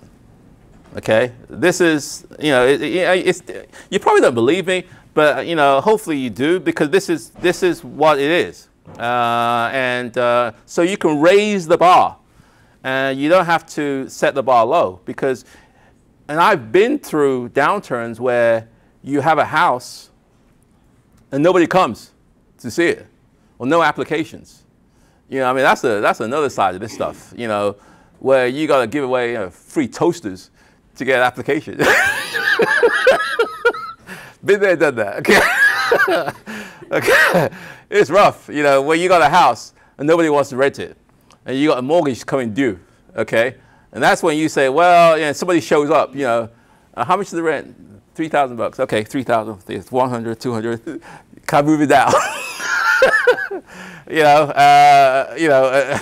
Okay, this is you know it, it, you probably don't believe me, but you know hopefully you do because this is this is what it is, uh, and uh, so you can raise the bar, and you don't have to set the bar low because, and I've been through downturns where you have a house and nobody comes to see it, or no applications. You know, I mean that's a that's another side of this stuff. You know, where you got to give away you know, free toasters to get an application. Been there, done that. Okay. okay. It's rough, you know, when you got a house and nobody wants to rent it, and you got a mortgage coming due. Okay. And that's when you say, well, you know, somebody shows up, you know, uh, how much is the rent? 3,000 bucks. Okay, 3,000. It's 100, 200. Can I move it down? you know, uh, you know, uh,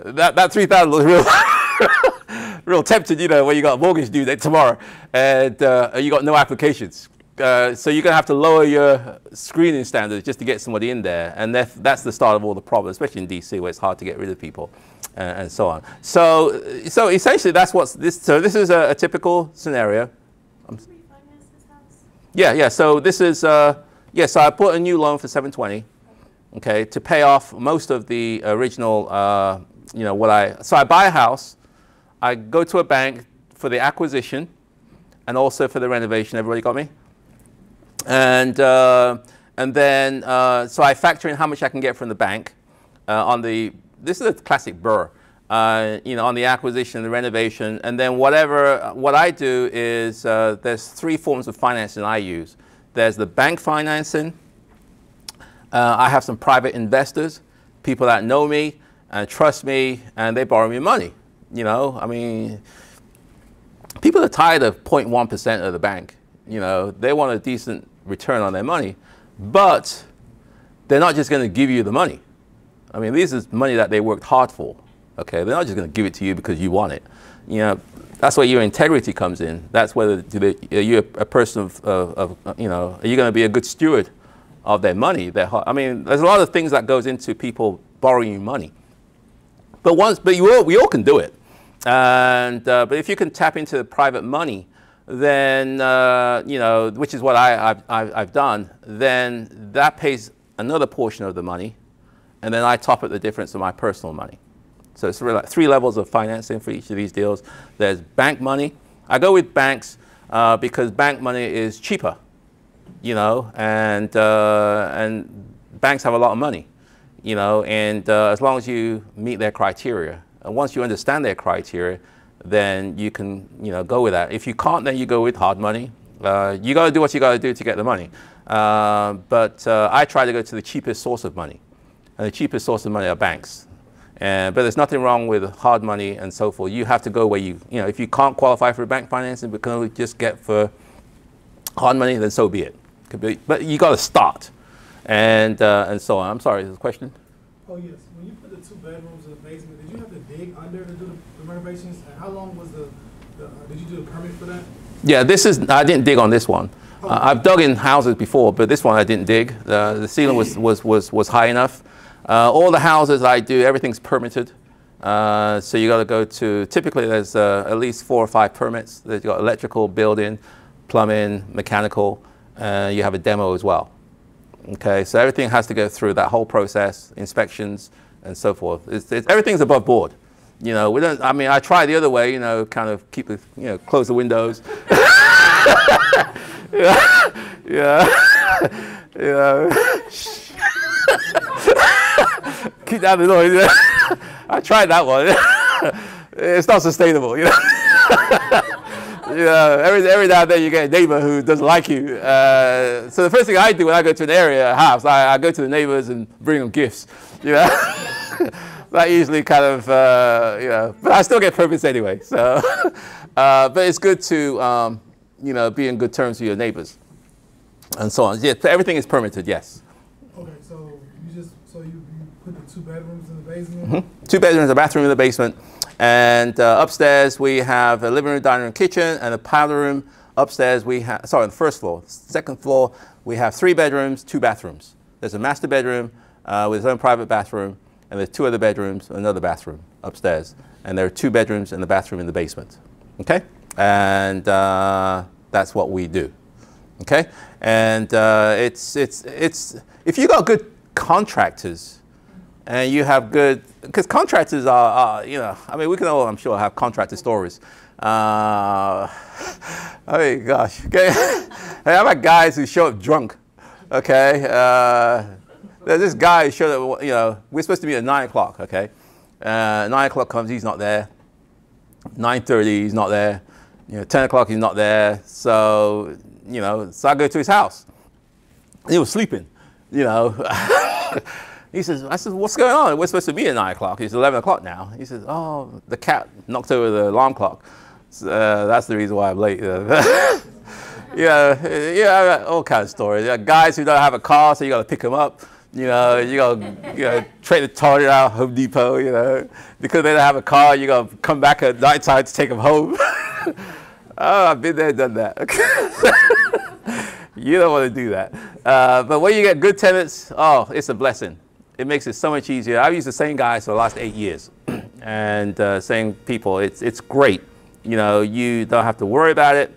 that, that 3,000 looks real real tempted, you know, when you got a mortgage due tomorrow and uh, you got no applications. Uh, so you're going to have to lower your screening standards just to get somebody in there. And that's, that's the start of all the problems, especially in DC where it's hard to get rid of people uh, and so on. So, so essentially that's what's this. So this is a, a typical scenario. Yeah, yeah. So this is, uh, yeah, so I put a new loan for 720, okay, to pay off most of the original, uh, you know, what I, so I buy a house, I go to a bank for the acquisition and also for the renovation. Everybody got me? And, uh, and then, uh, so I factor in how much I can get from the bank uh, on the, this is a classic BRRRR, uh, you know, on the acquisition, the renovation, and then whatever, what I do is uh, there's three forms of financing I use. There's the bank financing. Uh, I have some private investors, people that know me and trust me, and they borrow me money. You know, I mean, people are tired of 0.1% of the bank. You know, they want a decent return on their money, but they're not just going to give you the money. I mean, this is money that they worked hard for. Okay, they're not just going to give it to you because you want it. You know, that's where your integrity comes in. That's whether are you a person of, of, of, you know, are you going to be a good steward of their money? Their, I mean, there's a lot of things that goes into people borrowing money. But once, but you all, we all can do it. And, uh, but if you can tap into the private money, then, uh, you know, which is what I, I've, I've done, then that pays another portion of the money. And then I top up the difference of my personal money. So it's really like three levels of financing for each of these deals. There's bank money. I go with banks uh, because bank money is cheaper, you know, and, uh, and banks have a lot of money, you know, and uh, as long as you meet their criteria, and once you understand their criteria, then you can you know, go with that. If you can't, then you go with hard money. Uh, you got to do what you got to do to get the money. Uh, but uh, I try to go to the cheapest source of money. And the cheapest source of money are banks. And, but there's nothing wrong with hard money and so forth. You have to go where you, you know, if you can't qualify for bank financing, but can only just get for hard money, then so be it. Be, but you got to start and, uh, and so on. I'm sorry, is a question? Oh, yes. When you put the two bedrooms in the basement, did you have to dig under to do the, the renovations? And how long was the, the uh, did you do a permit for that? Yeah, this is, I didn't dig on this one. Oh. Uh, I've dug in houses before, but this one I didn't dig. Uh, the ceiling was, was, was, was high enough. Uh, all the houses I do, everything's permitted. Uh, so you got to go to, typically there's uh, at least four or five permits. There's got electrical, building, plumbing, mechanical, you have a demo as well. Okay, so everything has to go through that whole process, inspections and so forth. It's, it's, everything's above board. You know, we don't, I mean, I try the other way, you know, kind of keep it, you know, close the windows. yeah, yeah, you know. keep down the noise. I tried that one. it's not sustainable, you know. You know, every, every now and then you get a neighbor who doesn't like you. Uh, so the first thing I do when I go to an area, a house, I, I go to the neighbors and bring them gifts, you know. that usually kind of, uh, you know, but I still get permits anyway. So, uh, but it's good to, um, you know, be in good terms with your neighbors and so on. Yeah, everything is permitted, yes. Okay, so you just, so you, you put the two bedrooms in the basement? Mm-hmm. Two bedrooms, a bathroom in the basement. And uh, upstairs we have a living room, dining room, kitchen, and a powder room. Upstairs we have, sorry, on the first floor. Second floor, we have three bedrooms, two bathrooms. There's a master bedroom uh, with its own private bathroom, and there's two other bedrooms, another bathroom upstairs. And there are two bedrooms and the bathroom in the basement. Okay? And uh, that's what we do. Okay? And uh, it's, it's, it's, if you got good contractors, and you have good, because contractors are, are, you know, I mean, we can all, I'm sure, have contractor stories. Uh, I gosh, okay. hey about guys who show up drunk? Okay. Uh, there's this guy who showed up, you know, we're supposed to be at 9 o'clock, okay? Uh, 9 o'clock comes, he's not there. 9.30, he's not there. You know, 10 o'clock, he's not there. So, you know, so I go to his house. He was sleeping, you know. He says, I said, what's going on? We're supposed to be at 9 o'clock. It's 11 o'clock now. He says, oh, the cat knocked over the alarm clock. So, uh, that's the reason why I'm late. yeah, yeah, all kinds of stories. guys who don't have a car, so you got to pick them up. You know, you got to you know, trade the toilet out Home Depot, you know. Because they don't have a car, you got to come back at night time to take them home. oh, I've been there, done that. you don't want to do that. Uh, but when you get good tenants, oh, it's a blessing it makes it so much easier. I've used the same guys for the last eight years and uh, same people. It's, it's great. You know, you don't have to worry about it.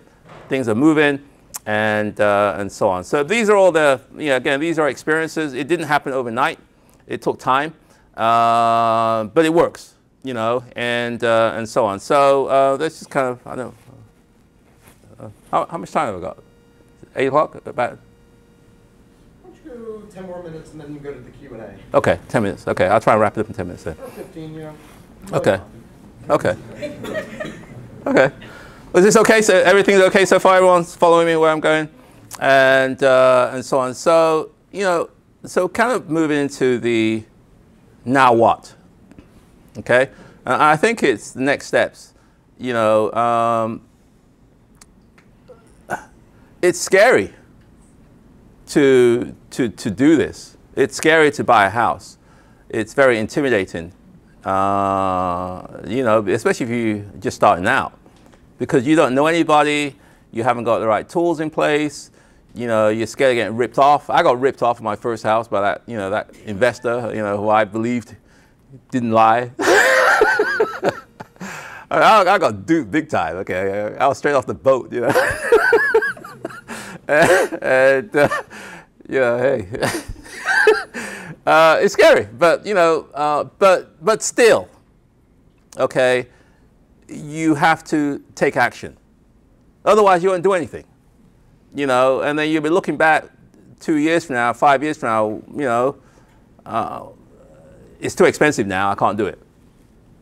Things are moving and, uh, and so on. So these are all the, you know, again, these are experiences. It didn't happen overnight. It took time, uh, but it works, you know, and, uh, and so on. So uh, that's just kind of, I don't know, uh, how, how much time have I got? Eight o'clock? About do 10 more minutes and then you go to the Q&A. Okay, 10 minutes. Okay, I'll try and wrap it up in 10 minutes then. Or 15, yeah. Okay. Okay. Okay. Is this okay? So everything's okay so far? Everyone's following me where I'm going? And, uh, and so on. So, you know, so kind of moving into the now what? Okay? And I think it's the next steps. You know, um, it's scary to, to, to do this. It's scary to buy a house. It's very intimidating, uh, you know, especially if you're just starting out because you don't know anybody, you haven't got the right tools in place, you know, you're scared of getting ripped off. I got ripped off my first house by that, you know, that investor, you know, who I believed didn't lie. I, I got duped big time, okay? I was straight off the boat, you know. and uh, yeah, hey, uh, it's scary, but you know, uh, but but still, okay, you have to take action. Otherwise, you won't do anything. You know, and then you'll be looking back two years from now, five years from now. You know, uh, it's too expensive now. I can't do it.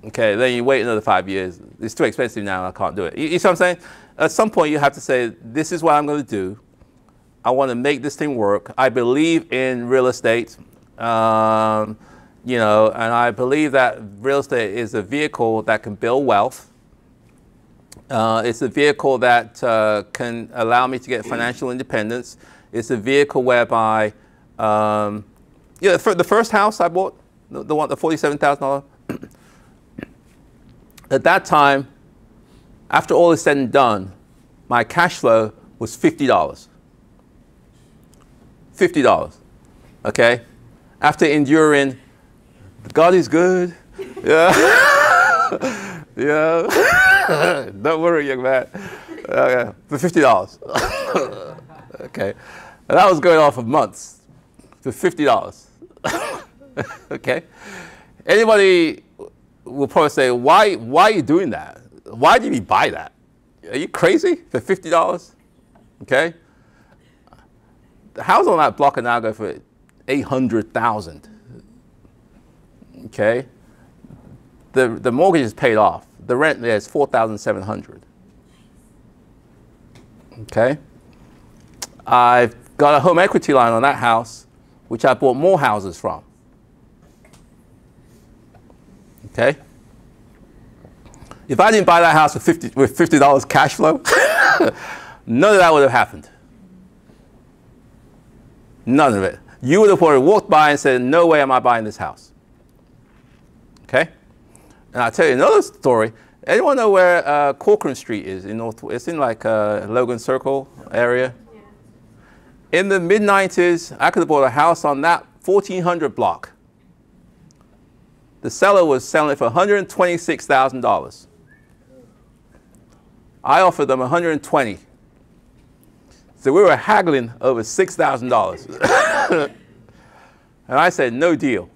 Okay, then you wait another five years. It's too expensive now. I can't do it. You, you see what I'm saying? At some point, you have to say, "This is what I'm going to do." I want to make this thing work. I believe in real estate, um, you know, and I believe that real estate is a vehicle that can build wealth. Uh, it's a vehicle that uh, can allow me to get financial independence. It's a vehicle whereby, um, yeah, for the first house I bought, the, the one, the forty-seven thousand dollar. At that time, after all is said and done, my cash flow was fifty dollars. $50. Okay? After enduring, God is good. Yeah. yeah. Don't worry, young man. Okay. For $50. okay. And that was going on for months for $50. okay? Anybody will probably say, why, why are you doing that? Why did you buy that? Are you crazy for $50? Okay? The house on that block can now go for 800,000. Okay? The, the mortgage is paid off. the rent there is 4700 Okay? I've got a home equity line on that house, which I bought more houses from. Okay? If I didn't buy that house with 50 with $50 cash flow, none of that would have happened. None of it. You would have walked by and said, No way am I buying this house. Okay? And I'll tell you another story. Anyone know where uh, Corcoran Street is in North? It's in like uh, Logan Circle area. In the mid 90s, I could have bought a house on that 1400 block. The seller was selling it for $126,000. I offered them 120. So we were haggling over $6,000. and I said, no deal.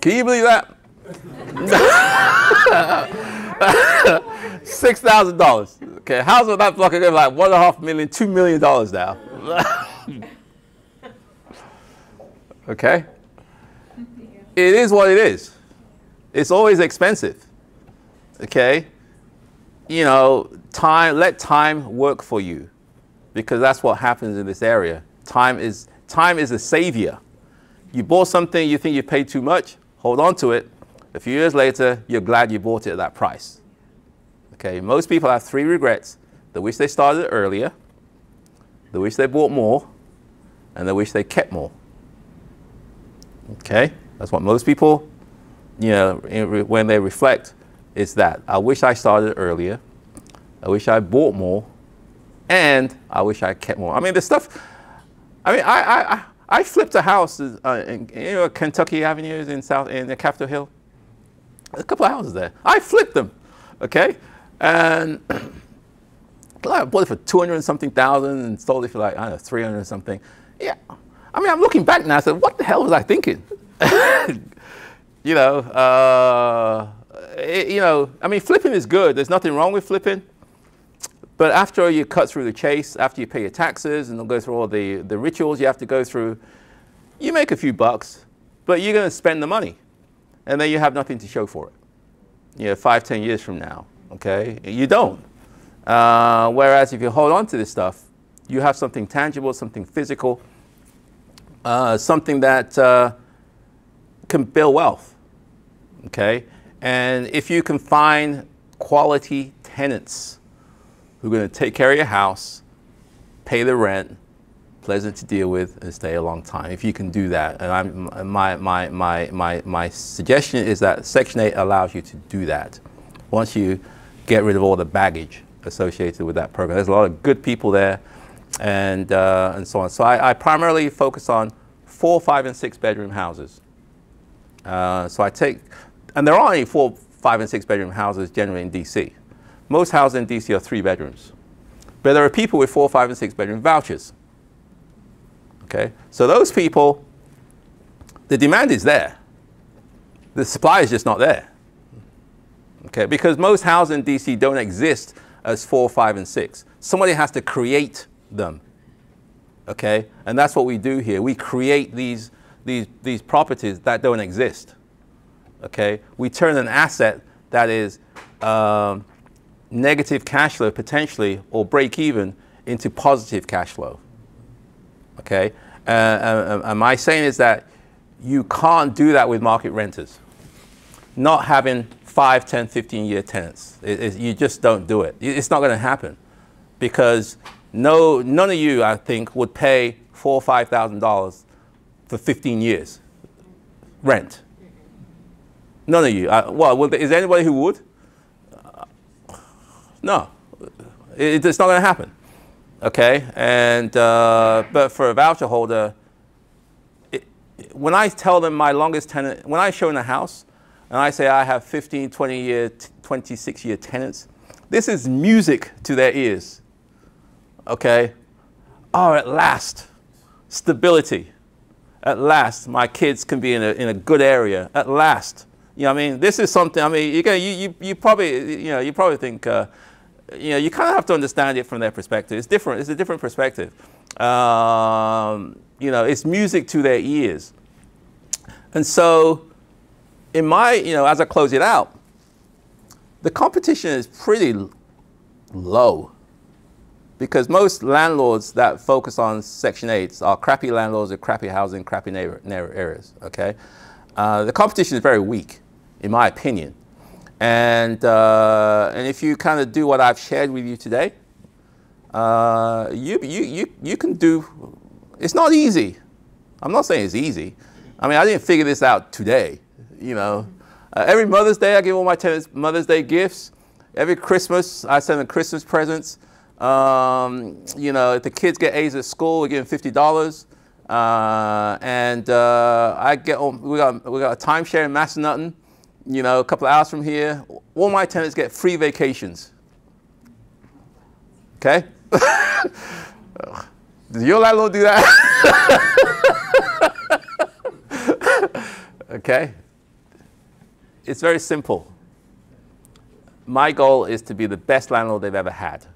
Can you believe that? Six thousand dollars. Okay, how's that block again? Like one and a half million, two million dollars now. okay, it is what it is. It's always expensive. Okay, you know, time. Let time work for you, because that's what happens in this area. Time is time is a savior. You bought something, you think you paid too much, hold on to it a few years later, you're glad you bought it at that price. Okay, most people have three regrets. They wish they started earlier, they wish they bought more, and they wish they kept more. Okay, that's what most people, you know, when they reflect, is that I wish I started earlier, I wish I bought more, and I wish I kept more. I mean, the stuff, I mean, I, I, I flipped a house uh, in, you know, Kentucky Avenue in South, in the Capitol Hill a couple of houses there. I flipped them, okay? And I bought it for 200 and something thousand and sold it for like, I don't know, 300 and something. Yeah. I mean, I'm looking back now, I said, what the hell was I thinking? you know, uh, it, you know, I mean, flipping is good. There's nothing wrong with flipping. But after you cut through the chase, after you pay your taxes and go through all the, the rituals you have to go through, you make a few bucks, but you're going to spend the money and then you have nothing to show for it. You know, five, ten years from now, okay? You don't. Uh, whereas if you hold on to this stuff, you have something tangible, something physical, uh, something that uh, can build wealth, okay? And if you can find quality tenants who are going to take care of your house, pay the rent, pleasant to deal with and stay a long time if you can do that. And I'm, my, my, my, my, my suggestion is that Section 8 allows you to do that once you get rid of all the baggage associated with that program. There's a lot of good people there and, uh, and so on. So I, I, primarily focus on four, five, and six bedroom houses. Uh, so I take, and there are only four, five, and six bedroom houses generally in DC. Most houses in DC are three bedrooms. But there are people with four, five, and six bedroom vouchers. Okay? So those people, the demand is there. The supply is just not there. Okay? Because most houses in DC don't exist as four, five, and six. Somebody has to create them. Okay? And that's what we do here. We create these, these, these properties that don't exist. Okay? We turn an asset that is um, negative cash flow potentially or break even into positive cash flow. Okay, uh, uh, and my saying is that you can't do that with market renters. Not having 5, 10, 15 year tenants. It, it, you just don't do it. It's not going to happen because no, none of you, I think, would pay four or five thousand dollars for 15 years rent. None of you. Uh, well, is there anybody who would? Uh, no, it, it's not going to happen okay? And, uh, but for a voucher holder, it, when I tell them my longest tenant, when I show in a house, and I say I have 15, 20 year, 26 year tenants, this is music to their ears, okay? Oh, at last, stability. At last, my kids can be in a, in a good area. At last. You know I mean? This is something, I mean, you, you, you, you probably, you know, you probably think, uh, you know, you kind of have to understand it from their perspective. It's different. It's a different perspective. Um, you know, it's music to their ears. And so in my, you know, as I close it out, the competition is pretty low because most landlords that focus on Section 8s are crappy landlords with crappy housing, crappy neighbor, neighbor areas, okay? Uh, the competition is very weak, in my opinion. And, uh, and if you kind of do what I've shared with you today, uh, you, you, you, you can do, it's not easy. I'm not saying it's easy. I mean, I didn't figure this out today, you know. Uh, every Mother's Day, I give all my tenants Mother's Day gifts. Every Christmas, I send them Christmas presents. Um, you know, if the kids get A's at school, we give them $50. Uh, and uh, I get, we got, we got a timeshare in Massanutten, you know, a couple of hours from here. All my tenants get free vacations. Okay? Does your landlord do that? okay? It's very simple. My goal is to be the best landlord they've ever had.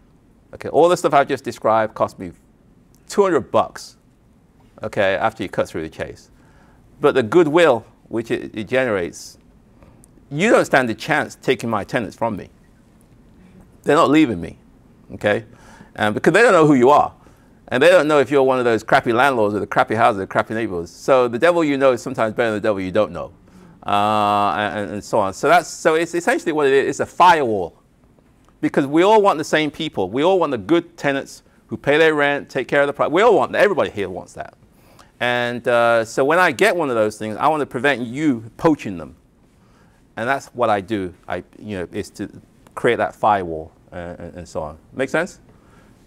Okay, all the stuff I've just described cost me 200 bucks, okay, after you cut through the chase. But the goodwill which it, it generates, you don't stand a chance taking my tenants from me. They're not leaving me, okay? Um, because they don't know who you are. And they don't know if you're one of those crappy landlords or the crappy houses, the crappy neighbors. So the devil you know is sometimes better than the devil you don't know, uh, and, and, so on. So that's so it's essentially what it is. It's a firewall, because we all want the same people. We all want the good tenants who pay their rent, take care of the property. We all want that. Everybody here wants that. And uh, so when I get one of those things, I want to prevent you poaching them, and that's what I do. I you know is to create that firewall uh, and, and so on. Make sense?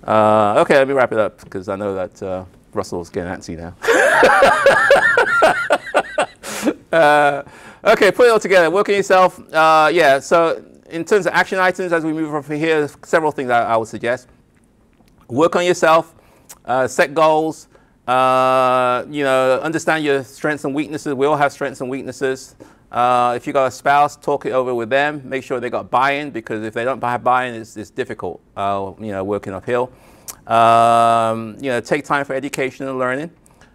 Uh, okay, let me wrap it up because I know that uh, Russell's getting antsy now. uh, okay, put it all together. Work on yourself. Uh, yeah, so in terms of action items, as we move from here, several things I, I would suggest. Work on yourself, set goals, you know, understand your strengths and weaknesses. We all have strengths and weaknesses. Uh, if you got a spouse, talk it over with them. Make sure they got buy-in because if they don't have buy-in, it's, it's difficult. Uh, you know, working uphill. Um, you know, take time for education and learning.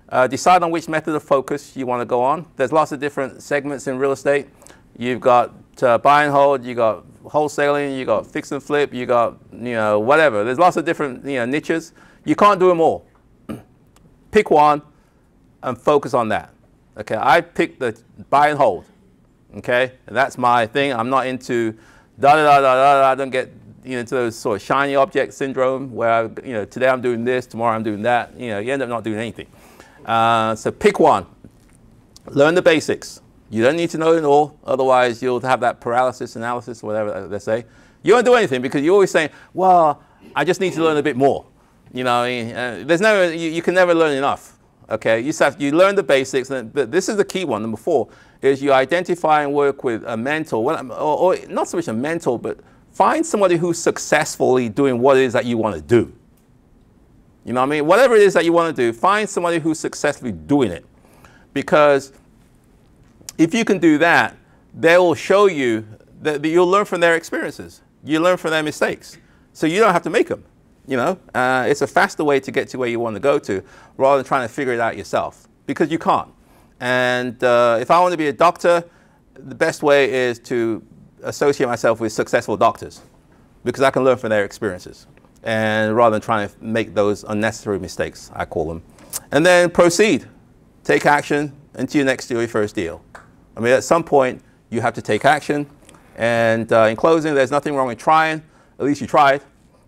Uh, decide on which method of focus you want to go on. There's lots of different segments in real estate. You've got uh, buy and hold. You got wholesaling. You got fix and flip. You got you know whatever. There's lots of different you know niches. You can't do them all. Pick one and focus on that. Okay, I picked the buy and hold. Okay, and that's my thing. I'm not into da da da da da. I don't get you know into those sort of shiny object syndrome where I, you know today I'm doing this, tomorrow I'm doing that. You know, you end up not doing anything. Uh, so pick one. Learn the basics. You don't need to know it all, otherwise you'll have that paralysis analysis, whatever they say. You won't do anything because you're always saying, "Well, I just need to learn a bit more." You know, uh, there's no, you, you can never learn enough. Okay, you you learn the basics, but this is the key one. Number four is you identify and work with a mentor, um, or, or not so much a mentor, but find somebody who's successfully doing what it is that you want to do. You know what I mean? Whatever it is that you want to do, find somebody who's successfully doing it. Because if you can do that, they will show you that you'll learn from their experiences. You learn from their mistakes. So you don't have to make them. You know, uh, it's a faster way to get to where you want to go to rather than trying to figure it out yourself because you can't. And uh, if I want to be a doctor, the best way is to associate myself with successful doctors because I can learn from their experiences and rather than trying to make those unnecessary mistakes, I call them. And then proceed. Take action until your next deal, your first deal. I mean, at some point, you have to take action. And uh, in closing, there's nothing wrong with trying. At least you tried.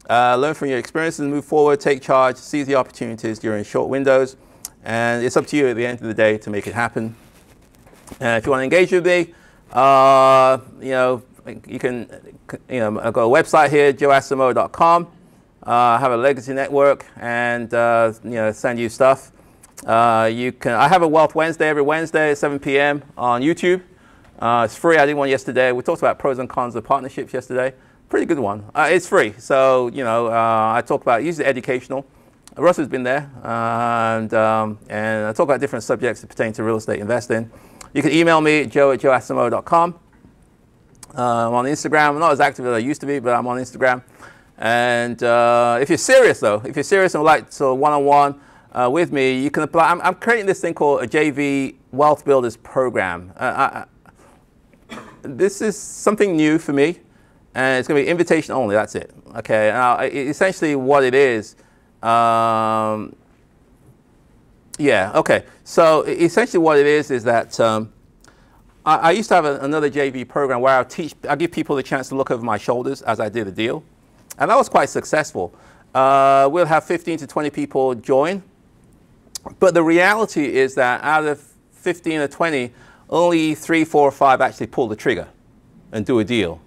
Uh, learn from your experiences move forward, take charge, seize the opportunities during short windows. And it's up to you at the end of the day to make it happen. And if you want to engage with me, uh, you know, you can, you know, I've got a website here, joeasamoah.com. Uh, I have a legacy network and, uh, you know, send you stuff. Uh, you can, I have a Wealth Wednesday every Wednesday at 7 p.m. on YouTube. Uh, it's free. I did one yesterday. We talked about pros and cons of partnerships yesterday pretty good one. Uh, it's free, so you know uh, I talk about usually educational. Russ has been there, uh, and um, and I talk about different subjects that pertain to real estate investing. You can email me joe at joeasamoah.com. Uh, I'm on Instagram. I'm not as active as I used to be, but I'm on Instagram. And uh, if you're serious though, if you're serious and would like to one-on-one uh, with me, you can apply. I'm, I'm, creating this thing called a JV Wealth Builders Program. I, this is something new for me, and it's going to be invitation only. That's it. Okay. Now, essentially, what it is. Um, yeah. Okay. So essentially, what it is is that um, I, I, used to have a, another JV program where I teach. I give people the chance to look over my shoulders as I did a deal, and that was quite successful. Uh, we'll have 15 to 20 people join, but the reality is that out of 15 or 20, only three, four, or five actually pull the trigger and do a deal.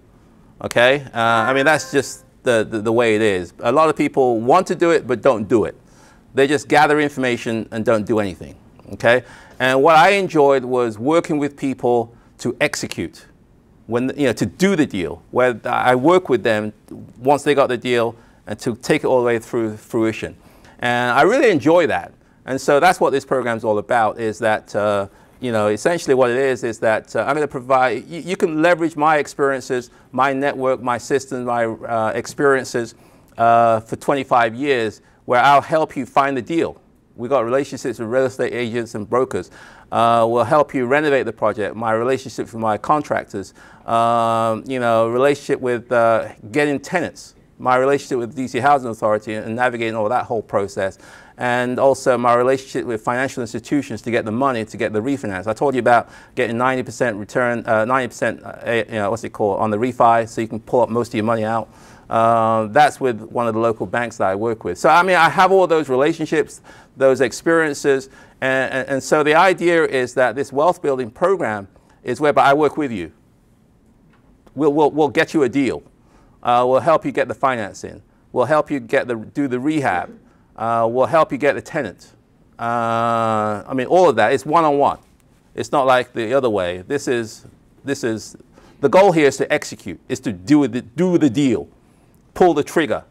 Okay? Uh, I mean, that's just the, the, the, way it is. A lot of people want to do it, but don't do it. They just gather information and don't do anything. Okay? And what I enjoyed was working with people to execute, when, you know, to do the deal, where I work with them once they got the deal and to take it all the way through fruition. And I really enjoy that. And so that's what this program is all about, is that uh, you know, essentially what it is is that uh, I'm going to provide, you, you, can leverage my experiences, my network, my systems, my uh, experiences uh, for 25 years where I'll help you find the deal. We've got relationships with real estate agents and brokers. Uh, will help you renovate the project, my relationship with my contractors, um, you know, relationship with uh, getting tenants, my relationship with DC Housing Authority and navigating all that whole process and also my relationship with financial institutions to get the money to get the refinance. I told you about getting 90% return, 90% uh, uh you know, what's it called, on the refi, so you can pull up most of your money out. Uh, that's with one of the local banks that I work with. So I mean, I have all those relationships, those experiences, and, and, and so the idea is that this wealth building program is whereby I work with you. We'll, we'll, we'll get you a deal. Uh, we'll help you get the financing. We'll help you get the, do the rehab uh, will help you get a tenant. Uh, I mean, all of that. It's one-on-one. It's not like the other way. This is, this is, the goal here is to execute, is to do the, do the deal, pull the trigger,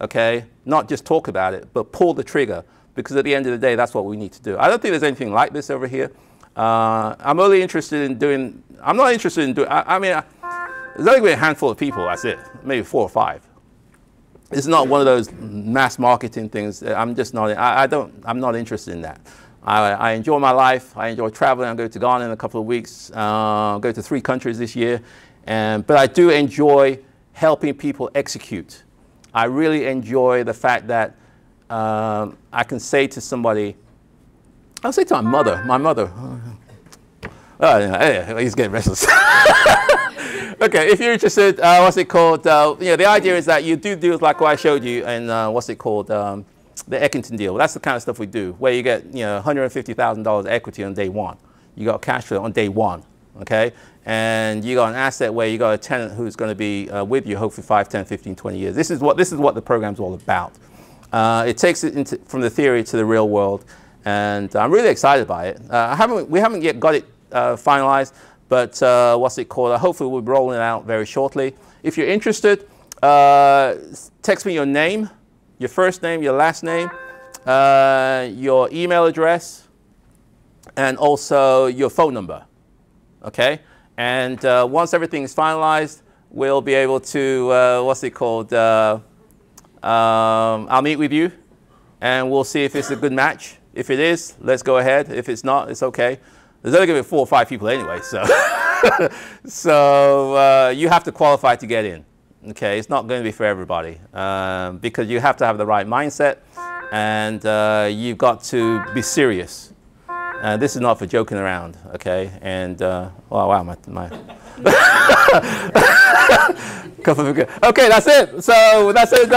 okay? Not just talk about it, but pull the trigger, because at the end of the day, that's what we need to do. I don't think there's anything like this over here. Uh, I'm only interested in doing, I'm not interested in doing, I, I mean, I, there's only going to be a handful of people, that's it, maybe four or five it's not one of those mass marketing things. I'm just not, I, I don't, I'm not interested in that. I, I, enjoy my life. I enjoy traveling. I go to Ghana in a couple of weeks. Uh, go to three countries this year. And, but I do enjoy helping people execute. I really enjoy the fact that um, I can say to somebody, I'll say to my mother, my mother, oh, yeah, he's getting restless. okay, if you're interested, uh, what's it called? Uh, you know, the idea is that you do deals like what I showed you, and uh, what's it called? Um, the Eckington deal. That's the kind of stuff we do, where you get you know $150,000 equity on day one. You got cash flow on day one, okay? And you got an asset where you got a tenant who's going to be uh, with you hopefully 5, 10, 15, 20 years. This is what, this is what the program's all about. Uh, it takes it into, from the theory to the real world, and I'm really excited by it. Uh, I haven't, we haven't yet got it finalized, but uh, what's it called? Uh, hopefully we'll be rolling it out very shortly. If you're interested, uh, text me your name, your first name, your last name, uh, your email address, and also your phone number. Okay? And uh, once everything is finalized, we'll be able to, uh, what's it called? Um, I'll meet with you and we'll see if it's a good match. If it is, let's go ahead. If it's not, it's okay. There's only going to be four or five people anyway, so so uh, you have to qualify to get in. Okay, it's not going to be for everybody um, because you have to have the right mindset and uh, you've got to be serious. Uh, this is not for joking around, okay? And uh, oh wow, my, my okay, that's it. So that's it.